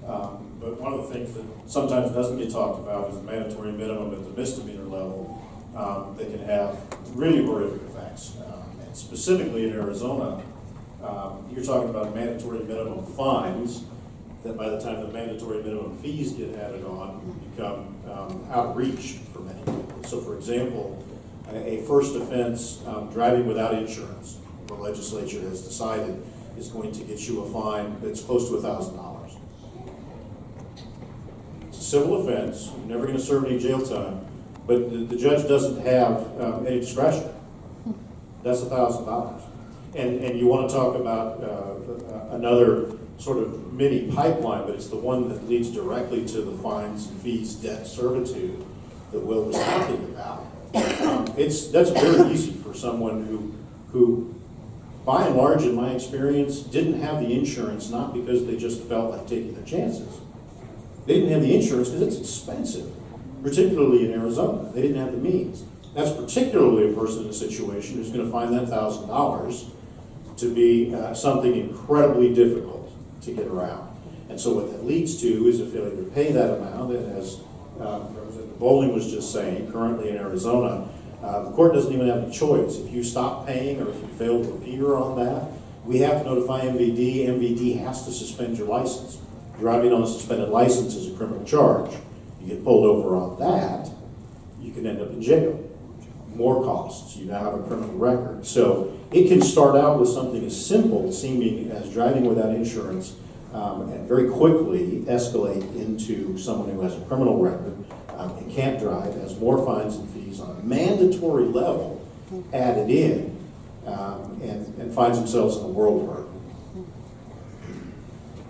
Um, but one of the things that sometimes doesn't get talked about is the mandatory minimum at the misdemeanor level um, that can have really horrific effects. Um, and specifically in Arizona, um, you're talking about mandatory minimum fines that by the time the mandatory minimum fees get added on, become um, outreach for many people. So for example, a, a first offense, um, driving without insurance, the legislature has decided is going to get you a fine that's close to $1,000. It's a civil offense, you're never going to serve any jail time, but the, the judge doesn't have um, any discretion. That's $1,000. And, and you want to talk about uh, another sort of mini pipeline, but it's the one that leads directly to the fines fees debt servitude that Will was talking about. Um, it's that's very easy for someone who who by and large in my experience didn't have the insurance not because they just felt like taking their chances. They didn't have the insurance because it's expensive, particularly in Arizona. They didn't have the means. That's particularly a person in a situation who's going to find that thousand dollars to be uh, something incredibly difficult to get around. And so what that leads to is a failure to pay that amount, and as Representative Bolding was just saying, currently in Arizona, uh, the court doesn't even have a choice. If you stop paying or if you fail to appear on that, we have to notify MVD. MVD has to suspend your license. Driving on a suspended license is a criminal charge. You get pulled over on that, you can end up in jail. More costs. You now have a criminal record. So it can start out with something as simple seeming as driving without insurance um, and very quickly escalate into someone who has a criminal record um, and can't drive, has more fines and fees on a mandatory level added in, um, and, and finds themselves in a world of hurt.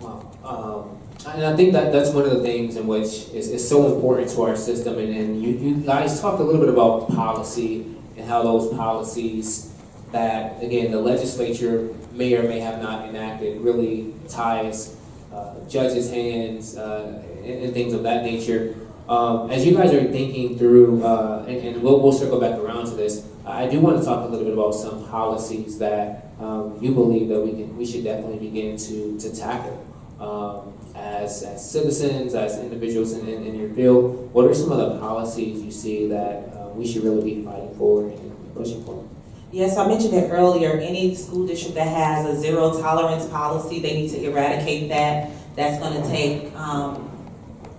Wow. Um, and I think that that's one of the things in which is, is so important to our system. And, and you, you guys talked a little bit about policy and how those policies that, again, the legislature may or may have not enacted really ties uh, judges' hands uh, and, and, things of that nature. Um, as you guys are thinking through, uh, and, and we'll, we'll, circle back around to this, I do want to talk a little bit about some policies that um, you believe that we can, we should definitely begin to, to tackle um, as, as citizens, as individuals in, in, in, your field. What are some of the policies you see that uh, we should really be fighting for and pushing for? Yes, I mentioned it earlier. Any school district that has a zero tolerance policy, they need to eradicate that. That's going to take um,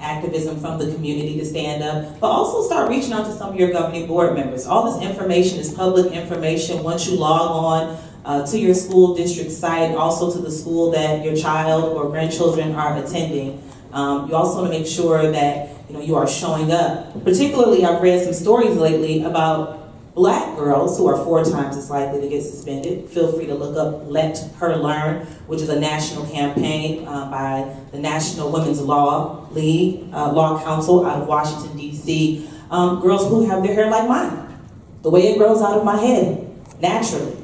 activism from the community to stand up, but also start reaching out to some of your governing board members. All this information is public information. Once you log on uh, to your school district site, also to the school that your child or grandchildren are attending, um, you also want to make sure that you know you are showing up. Particularly, I've read some stories lately about Black girls who are four times as likely to get suspended, feel free to look up Let Her Learn, which is a national campaign uh, by the National Women's Law League, uh, Law Council out of Washington, D.C. Um, girls who have their hair like mine, the way it grows out of my head, naturally.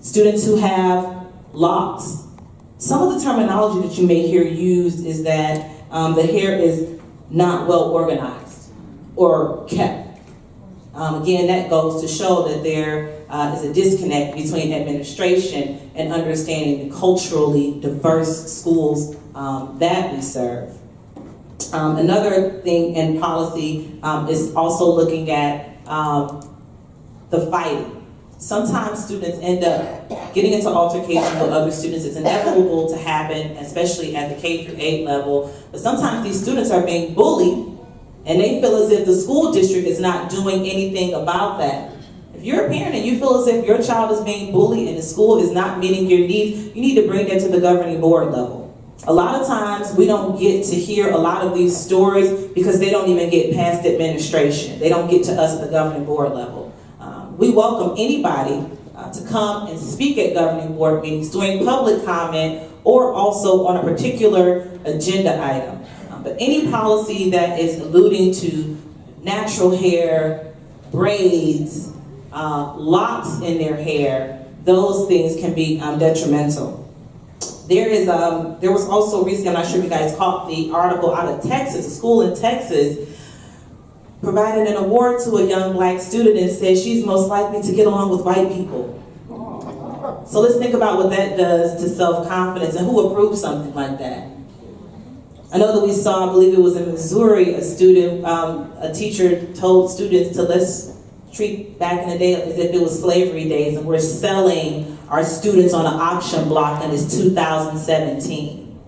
Students who have locks. Some of the terminology that you may hear used is that um, the hair is not well organized or kept Um, again, that goes to show that there uh, is a disconnect between administration and understanding the culturally diverse schools um, that we serve. Um, another thing in policy um, is also looking at um, the fighting. Sometimes students end up getting into altercations with other students. It's inevitable to happen, especially at the K through 8 level. But sometimes these students are being bullied and they feel as if the school district is not doing anything about that. If you're a parent and you feel as if your child is being bullied and the school is not meeting your needs, you need to bring that to the governing board level. A lot of times we don't get to hear a lot of these stories because they don't even get past administration. They don't get to us at the governing board level. Um, we welcome anybody uh, to come and speak at governing board meetings, doing public comment, or also on a particular agenda item. But any policy that is alluding to natural hair, braids, uh, locks in their hair, those things can be um, detrimental. There is um, there was also recently, I'm not sure if you guys caught the article out of Texas, a school in Texas provided an award to a young black student and said she's most likely to get along with white people. So let's think about what that does to self-confidence and who approves something like that. I know that we saw, I believe it was in Missouri, a student, um, a teacher told students to let's treat back in the day as if it was slavery days and we're selling our students on an auction block and it's 2017.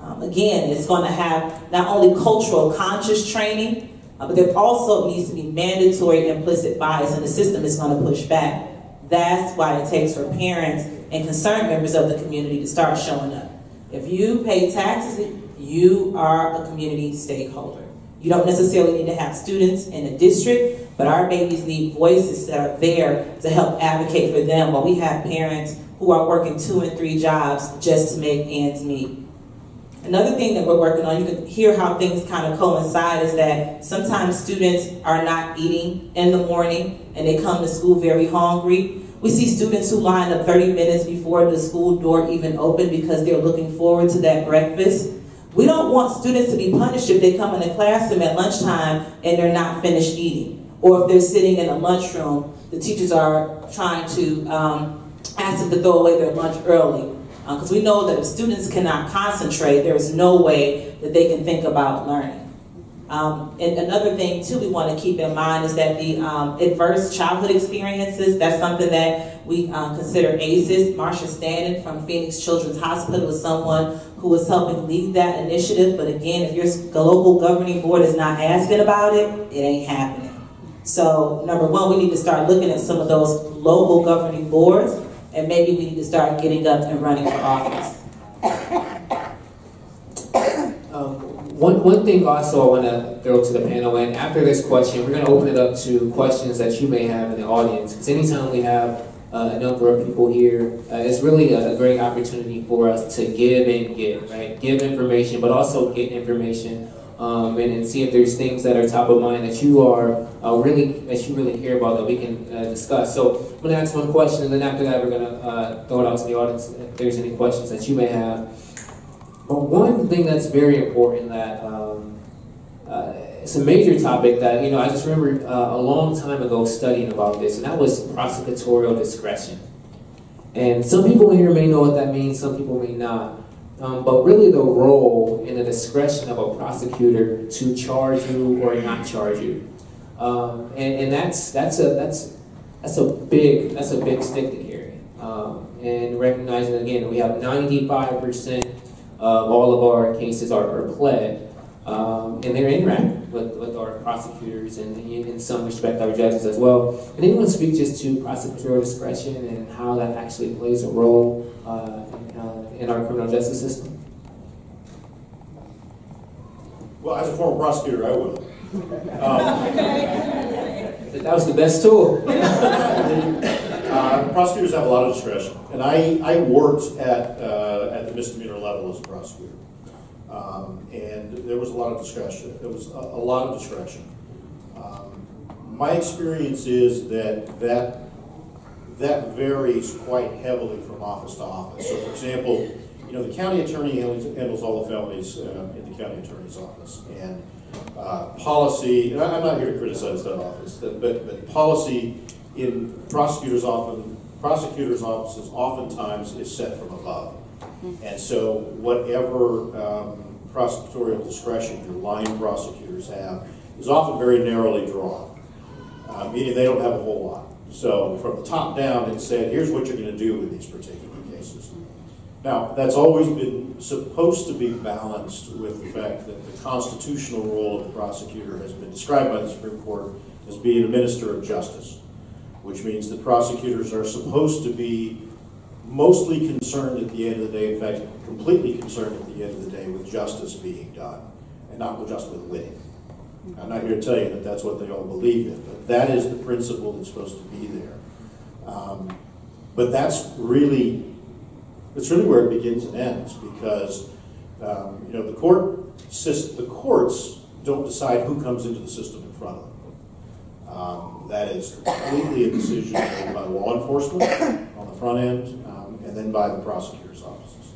Um, again, it's going to have not only cultural conscious training, uh, but there also needs to be mandatory implicit bias and the system is going to push back. That's why it takes for parents and concerned members of the community to start showing up. If you pay taxes, you are a community stakeholder. You don't necessarily need to have students in a district, but our babies need voices that are there to help advocate for them while we have parents who are working two and three jobs just to make ends meet. Another thing that we're working on, you can hear how things kind of coincide, is that sometimes students are not eating in the morning and they come to school very hungry. We see students who line up 30 minutes before the school door even open because they're looking forward to that breakfast. We don't want students to be punished if they come in the classroom at lunchtime and they're not finished eating. Or if they're sitting in a lunchroom, the teachers are trying to um, ask them to throw away their lunch early. Because uh, we know that if students cannot concentrate, there is no way that they can think about learning. Um, and another thing too we want to keep in mind is that the um, adverse childhood experiences, that's something that we uh, consider ACEs. Marsha Stanton from Phoenix Children's Hospital is someone who is helping lead that initiative. But again, if your local governing board is not asking about it, it ain't happening. So number one, we need to start looking at some of those local governing boards and maybe we need to start getting up and running for office. Um, one, one thing also I want to throw to the panel, and after this question, we're going to open it up to questions that you may have in the audience. Because anytime we have uh, a number of people here, uh, it's really a, a, great opportunity for us to give and get, right? Give information, but also get information, um, and, and, see if there's things that are top of mind that you are uh, really that you really care about that we can uh, discuss. So I'm to ask one question, and then after that, we're going to uh, throw it out to the audience if there's any questions that you may have. But one thing that's very important that um, uh, it's a major topic that you know I just remember uh, a long time ago studying about this, and that was prosecutorial discretion. And some people here may know what that means, some people may not. Um, but really, the role and the discretion of a prosecutor to charge you or not charge you, um, and, and that's that's a that's that's a big that's a big stick to carry. Um, and recognizing again, we have ninety five percent of all of our cases are, are pled, um, and they're interacting with, with our prosecutors and in some respect our judges as well. And anyone speak just to prosecutorial discretion and how that actually plays a role uh, in, uh, in our criminal justice system? Well, as a former prosecutor, I will. Um, that was the best tool. uh, prosecutors have a lot of discretion, and I, I worked at uh, at the misdemeanor level as a prosecutor, um, and there was a lot of discussion. There was a, a lot of discretion. Um, my experience is that that that varies quite heavily from office to office. So, for example, you know, the county attorney handles, handles all the felonies uh, in the county attorney's office, and uh, policy, and I'm not here to criticize that office, but, but policy in prosecutors often, prosecutors' offices oftentimes is set from above. And so whatever um, prosecutorial discretion your line prosecutors have is often very narrowly drawn, uh, meaning they don't have a whole lot. So from the top down, it said, here's what you're going to do in these particular cases. Now, that's always been supposed to be balanced with the fact that the constitutional role of the prosecutor has been described by the Supreme Court as being a minister of justice, which means that prosecutors are supposed to be mostly concerned at the end of the day, in fact, completely concerned at the end of the day with justice being done, and not just with winning. I'm not here to tell you that that's what they all believe in, but that is the principle that's supposed to be there. Um, but that's really, that's really where it begins and ends, because um, you know the court, the courts don't decide who comes into the system in front of them. Um, that is completely a decision made by law enforcement on the front end, then by the prosecutor's offices.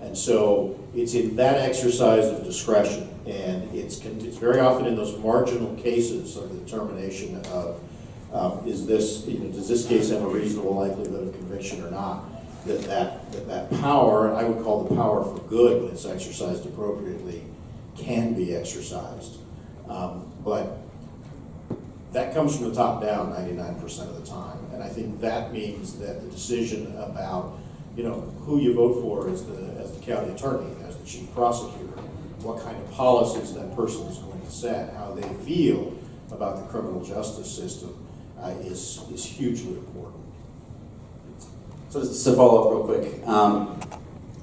And so it's in that exercise of discretion, and it's, it's very often in those marginal cases of the determination of, um, is this, you know, does this case have a reasonable likelihood of conviction or not? That that, that that power, and I would call the power for good when it's exercised appropriately, can be exercised. Um, But that comes from the top down ninety-nine percent of the time. And I think that means that the decision about, you know, who you vote for as the, as the county attorney, as the chief prosecutor, what kind of policies that person is going to set, how they feel about the criminal justice system uh, is, is hugely important. So just to follow up real quick, um,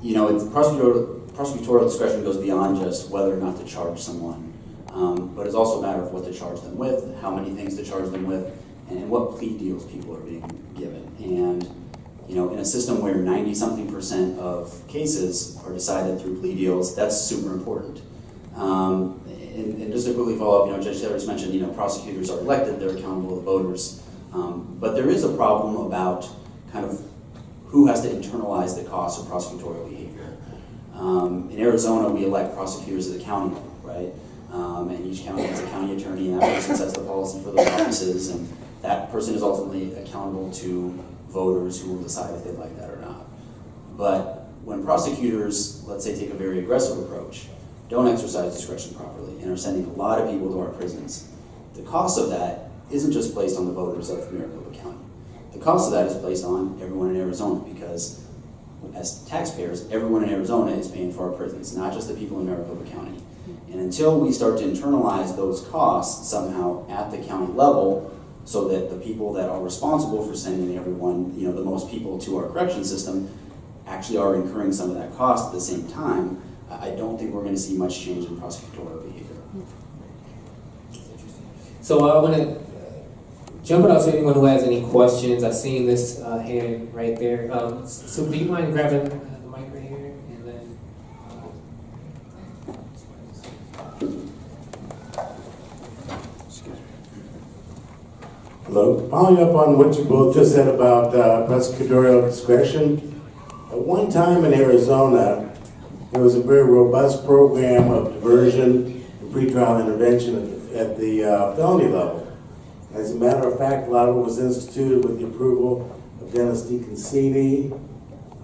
you know, prosecutorial, prosecutorial discretion goes beyond just whether or not to charge someone, um, but it's also a matter of what to charge them with, how many things to charge them with, and what plea deals people are being given. And you know, in a system where 90-something percent of cases are decided through plea deals, that's super important. Um, and, and just to quickly follow up, you know, Judge Taylor just mentioned, you know, prosecutors are elected, they're accountable to voters. Um, but there is a problem about kind of who has to internalize the cost of prosecutorial behavior. Um, in Arizona, we elect prosecutors at the county level, right? Um, and each county has a county attorney, and that person sets the policy for those offices, and that person is ultimately accountable to voters who will decide if they like that or not. But when prosecutors, let's say, take a very aggressive approach, don't exercise discretion properly, and are sending a lot of people to our prisons, the cost of that isn't just placed on the voters of Maricopa County. The cost of that is placed on everyone in Arizona because as taxpayers, everyone in Arizona is paying for our prisons, not just the people in Maricopa County. And until we start to internalize those costs somehow at the county level, so that the people that are responsible for sending everyone, you know, the most people to our correction system, actually are incurring some of that cost at the same time, I don't think we're going to see much change in prosecutorial behavior. So I want to jump it out to anyone who has any questions. I've seen this uh, hand right there. Um, so do you mind grabbing uh, the mic right here and then? Hello. Following up on what you both just said about uh, prosecutorial discretion, at one time in Arizona, there was a very robust program of diversion and pretrial intervention at the, at the uh, felony level. As a matter of fact, a lot of it was instituted with the approval of Dennis DeConcini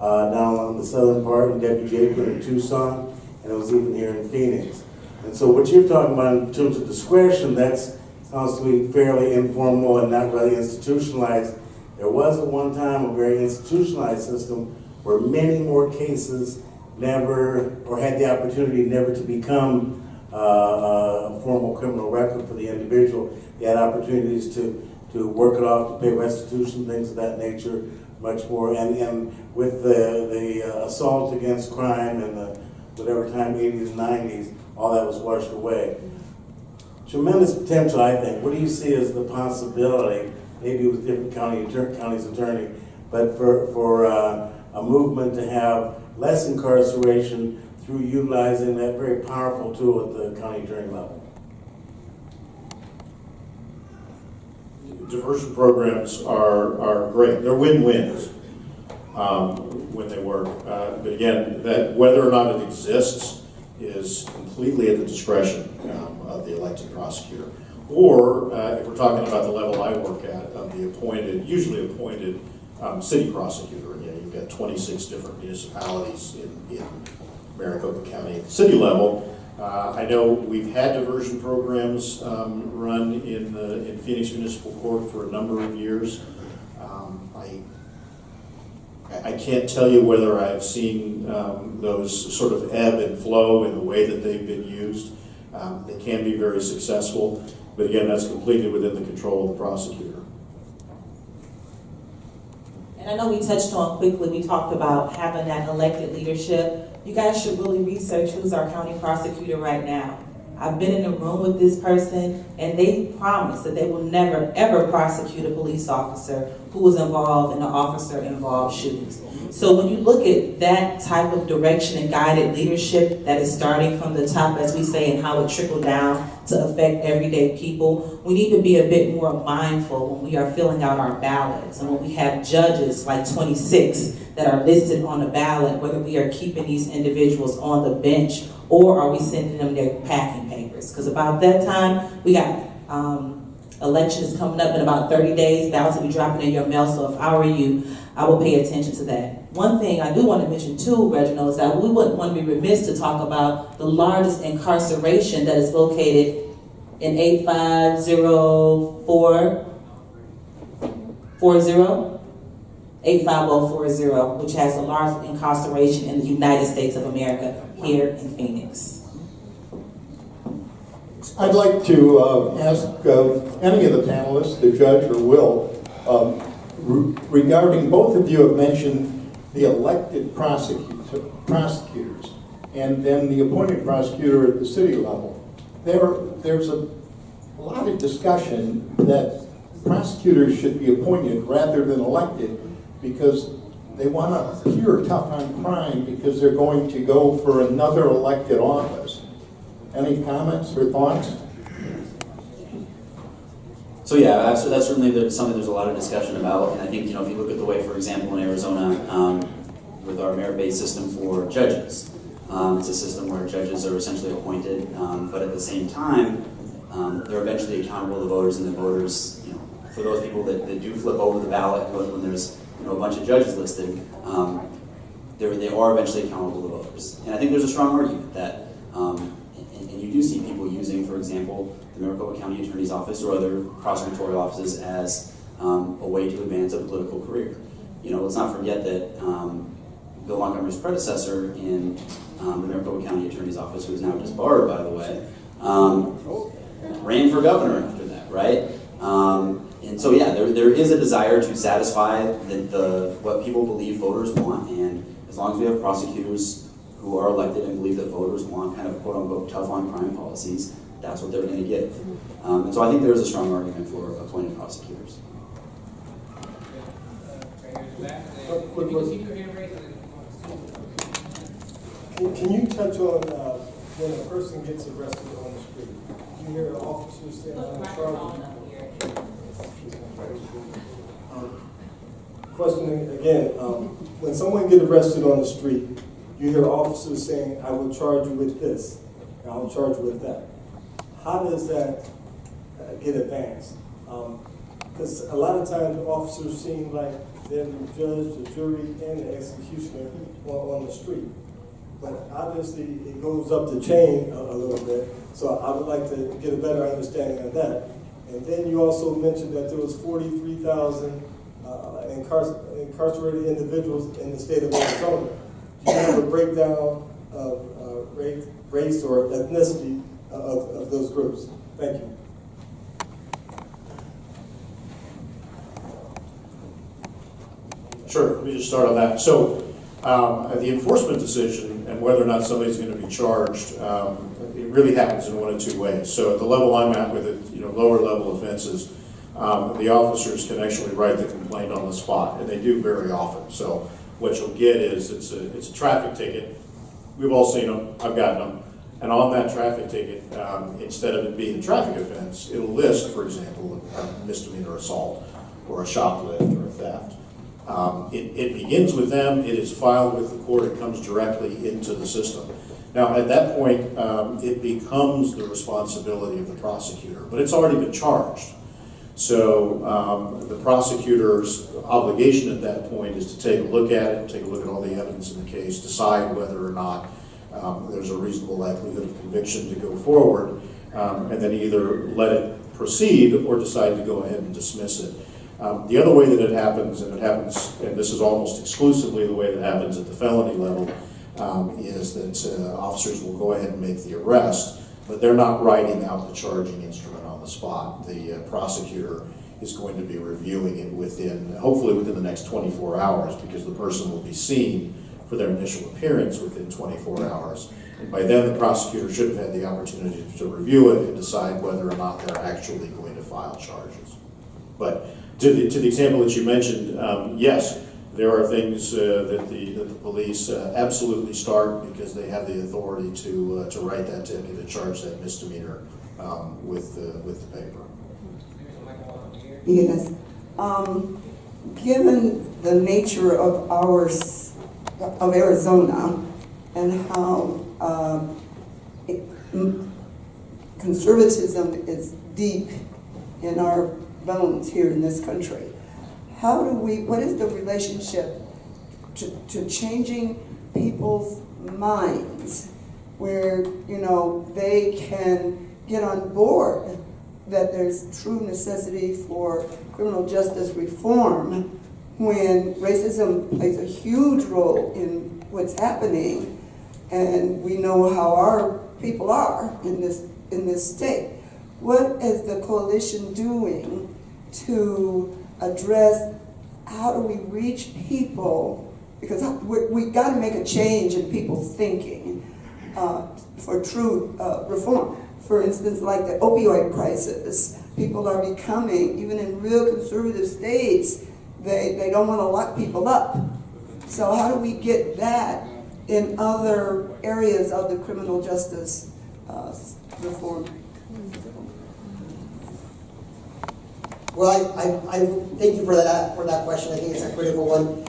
uh, down along the southern part and Deputy Jacob in Tucson, and it was even here in Phoenix. And so what you're talking about in terms of discretion, that's sounds to me fairly informal and not really institutionalized. There was at one time a very institutionalized system where many more cases never, or had the opportunity never to become uh, a formal criminal record for the individual. They had opportunities to, to work it off, to pay restitution, things of that nature, much more. And, and with the, the uh, assault against crime and the whatever time, 80s 90s, all that was washed away tremendous potential, I think. What do you see as the possibility, maybe with different county county's attorney, but for, for uh, a movement to have less incarceration through utilizing that very powerful tool at the county attorney level? diversion programs are, are great. They're win-wins um, when they work. Uh, but again, that whether or not it exists is completely at the discretion um, of the elected prosecutor. Or, uh, if we're talking about the level I work at, of the appointed, usually appointed, um, city prosecutor. And, you know, you've got twenty-six different municipalities in, in Maricopa County at the city level. Uh, I know we've had diversion programs, um, run in the, in Phoenix Municipal Court for a number of years. I can't tell you whether I've seen um, those sort of ebb and flow in the way that they've been used. Um, They can be very successful, but again, that's completely within the control of the prosecutor. And I know we touched on quickly, we talked about having that elected leadership. You guys should really research who's our county prosecutor right now. I've been in a room with this person, and they promise that they will never, ever prosecute a police officer who was involved in an officer-involved shootings. So when you look at that type of direction and guided leadership that is starting from the top, as we say, and how it trickled down to affect everyday people, we need to be a bit more mindful when we are filling out our ballots and when we have judges like 26 that are listed on the ballot, whether we are keeping these individuals on the bench or are we sending them their packing? Because about that time, we got um, elections coming up in about 30 days. Will be dropping in your mail. So if I were you, I would pay attention to that. One thing I do want to mention too, Reginald, is that we wouldn't want to be remiss to talk about the largest incarceration that is located in 8504 40 85040, which has the largest incarceration in the United States of America here in Phoenix. I'd like to uh, ask uh, any of the panelists, the judge or Will, um, re- regarding both of you have mentioned the elected prosecutor, prosecutors and then the appointed prosecutor at the city level. There, there's a lot of discussion that prosecutors should be appointed rather than elected because they want to appear tough on crime because they're going to go for another elected office. Any comments or thoughts? So yeah, that's, that's certainly something there's a lot of discussion about, and I think you know if you look at the way, for example, in Arizona, um, with our merit-based system for judges, um, it's a system where judges are essentially appointed, um, but at the same time, um, they're eventually accountable to voters, and the voters, you know, for those people that, that do flip over the ballot when, there's you know a bunch of judges listed, um, they are eventually accountable to voters, and I think there's a strong argument that. Um, do see people using, for example, the Maricopa County Attorney's Office or other prosecutorial offices as um, a way to advance a political career. You know, let's not forget that um, Bill Montgomery's predecessor in um, the Maricopa County Attorney's Office, who is now disbarred, by the way, um, ran for governor after that, right? Um, and so, yeah, there, there is a desire to satisfy the, the what people believe voters want, and as long as we have prosecutors who are elected and believe that voters want kind of quote unquote tough on crime policies, that's what they're going to get. Um, and so I think there is a strong argument for appointed prosecutors. Can, can you touch on, uh, when a person gets arrested on the street? You hear an officer say, I'm charged. Um, Question again, um, when someone gets arrested on the street, you hear officers saying, I will charge you with this, and I'll charge you with that. How does that uh, get advanced? Because a lot of times officers seem like they're the judge, the jury, and the executioner on, on the street. But obviously, it goes up the chain a, a little bit, so I would like to get a better understanding of that. And then you also mentioned that there was forty-three thousand uh, incar- incarcerated individuals in the state of Arizona. A breakdown of uh, race, race or ethnicity of, of those groups? Thank you. Sure, let me just start on that. So, um, the enforcement decision and whether or not somebody's going to be charged, um, it really happens in one of two ways. So, at the level I'm at with it, you know, lower level offenses, um, the officers can actually write the complaint on the spot, and they do very often. So, what you'll get is it's a it's a traffic ticket. We've all seen them. I've gotten them. And on that traffic ticket, um, instead of it being a traffic offense, it'll list, for example, a misdemeanor assault or a shoplift or a theft. Um, it, it begins with them, it is filed with the court, it comes directly into the system. Now, at that point, um, it becomes the responsibility of the prosecutor, but it's already been charged. So um, the prosecutor's obligation at that point is to take a look at it, take a look at all the evidence in the case, decide whether or not um, there's a reasonable likelihood of conviction to go forward, um, and then either let it proceed or decide to go ahead and dismiss it. Um, the other way that it happens, and it happens, and this is almost exclusively the way that happens at the felony level, um, is that uh, officers will go ahead and make the arrest, but they're not writing out the charging instrument the spot. The uh, prosecutor is going to be reviewing it within, hopefully within the next 24 hours, because the person will be seen for their initial appearance within 24 hours. And by then, the prosecutor should have had the opportunity to review it and decide whether or not they're actually going to file charges. But to the, to the example that you mentioned, um, yes, there are things uh, that, the, that the police uh, absolutely start because they have the authority to, uh, to write that ticket, to charge that misdemeanor um, with, uh, with the paper. Yes. Um, given the nature of ours, of Arizona, and how um, it, conservatism is deep in our bones here in this country. How do we, what is the relationship to, to changing people's minds where, you know, they can get on board that there's true necessity for criminal justice reform when racism plays a huge role in what's happening and we know how our people are in this in this state. What is the coalition doing to address how do we reach people? Because we got to make a change in people's thinking uh, for true uh, reform. For instance, like the opioid crisis, people are becoming, even in real conservative states, they, they don't want to lock people up. So how do we get that in other areas of the criminal justice uh, reform? Well, I, I, I thank you for that for that question. I think it's a critical one.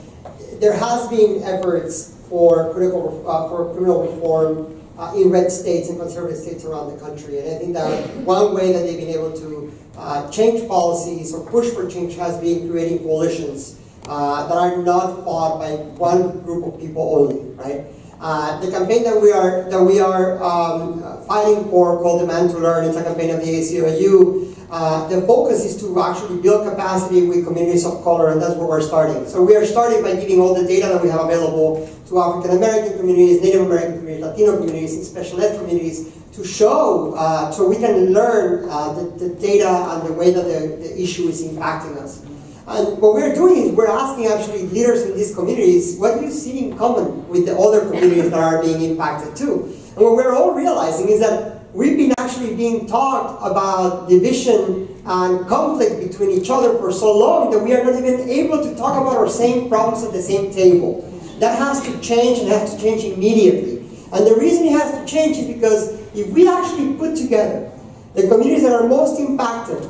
There has been efforts for critical uh, for criminal reform uh, in red states and conservative states around the country, and I think that one way that they've been able to uh, change policies or push for change has been creating coalitions uh, that are not fought by one group of people only, right? Uh, the campaign that we are that we are um, fighting for, called Demand to Learn, it's a campaign of the ACLU. Uh, the focus is to actually build capacity with communities of color, and that's where we're starting. So we are starting by giving all the data that we have available to African American communities, Native American communities, Latino communities, and special ed communities to show, uh, so we can learn uh, the, the, data and the way that the, the issue is impacting us. And what we're doing is we're asking actually leaders in these communities, what do you see in common with the other communities that are being impacted too? And what we're all realizing is that we've been actually being taught about division and conflict between each other for so long that we are not even able to talk about our same problems at the same table. That has to change and has to change immediately. And the reason it has to change is because if we actually put together the communities that are most impacted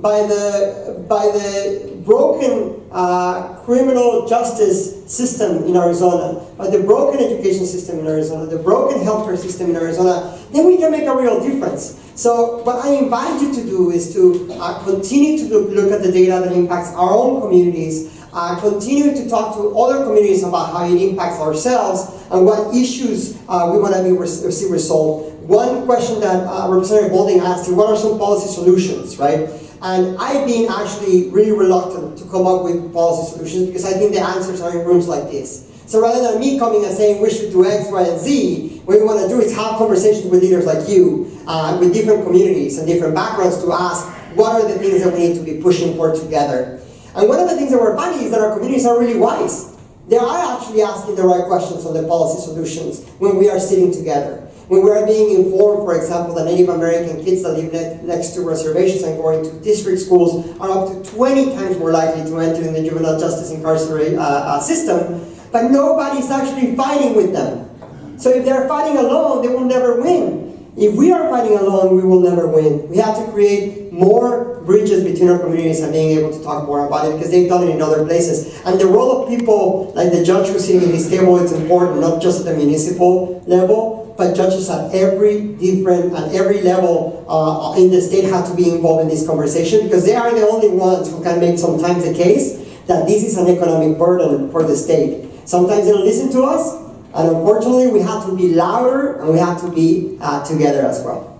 by the, by the broken uh, criminal justice system in Arizona, by the broken education system in Arizona, the broken healthcare system in Arizona, then we can make a real difference. So what I invite you to do is to uh, continue to look, look at the data that impacts our own communities, uh, continue to talk to other communities about how it impacts ourselves and what issues uh, we want to be see resolved. One question that uh, Representative Bolding asked, is, what are some policy solutions, right? And I've been actually really reluctant to come up with policy solutions because I think the answers are in rooms like this. So rather than me coming and saying we should do X, Y, and Z, what we want to do is have conversations with leaders like you, uh, with different communities and different backgrounds to ask what are the things that we need to be pushing for together. And one of the things that we're finding is that our communities are really wise. They are actually asking the right questions on the policy solutions when we are sitting together. When we are being informed, for example, that Native American kids that live ne next to reservations and going to district schools are up to 20 times more likely to enter in the juvenile justice incarcerate uh, uh, system, but nobody's actually fighting with them. So if they're fighting alone, they will never win. If we are fighting alone, we will never win. We have to create more bridges between our communities and being able to talk more about it because they've done it in other places. And the role of people like the judge who's sitting in this table is important, not just at the municipal level, but judges at every different, at every level uh, in the state have to be involved in this conversation because they are the only ones who can make sometimes the case that this is an economic burden for the state. Sometimes they don't listen to us, and unfortunately we have to be louder and we have to be uh, together as well.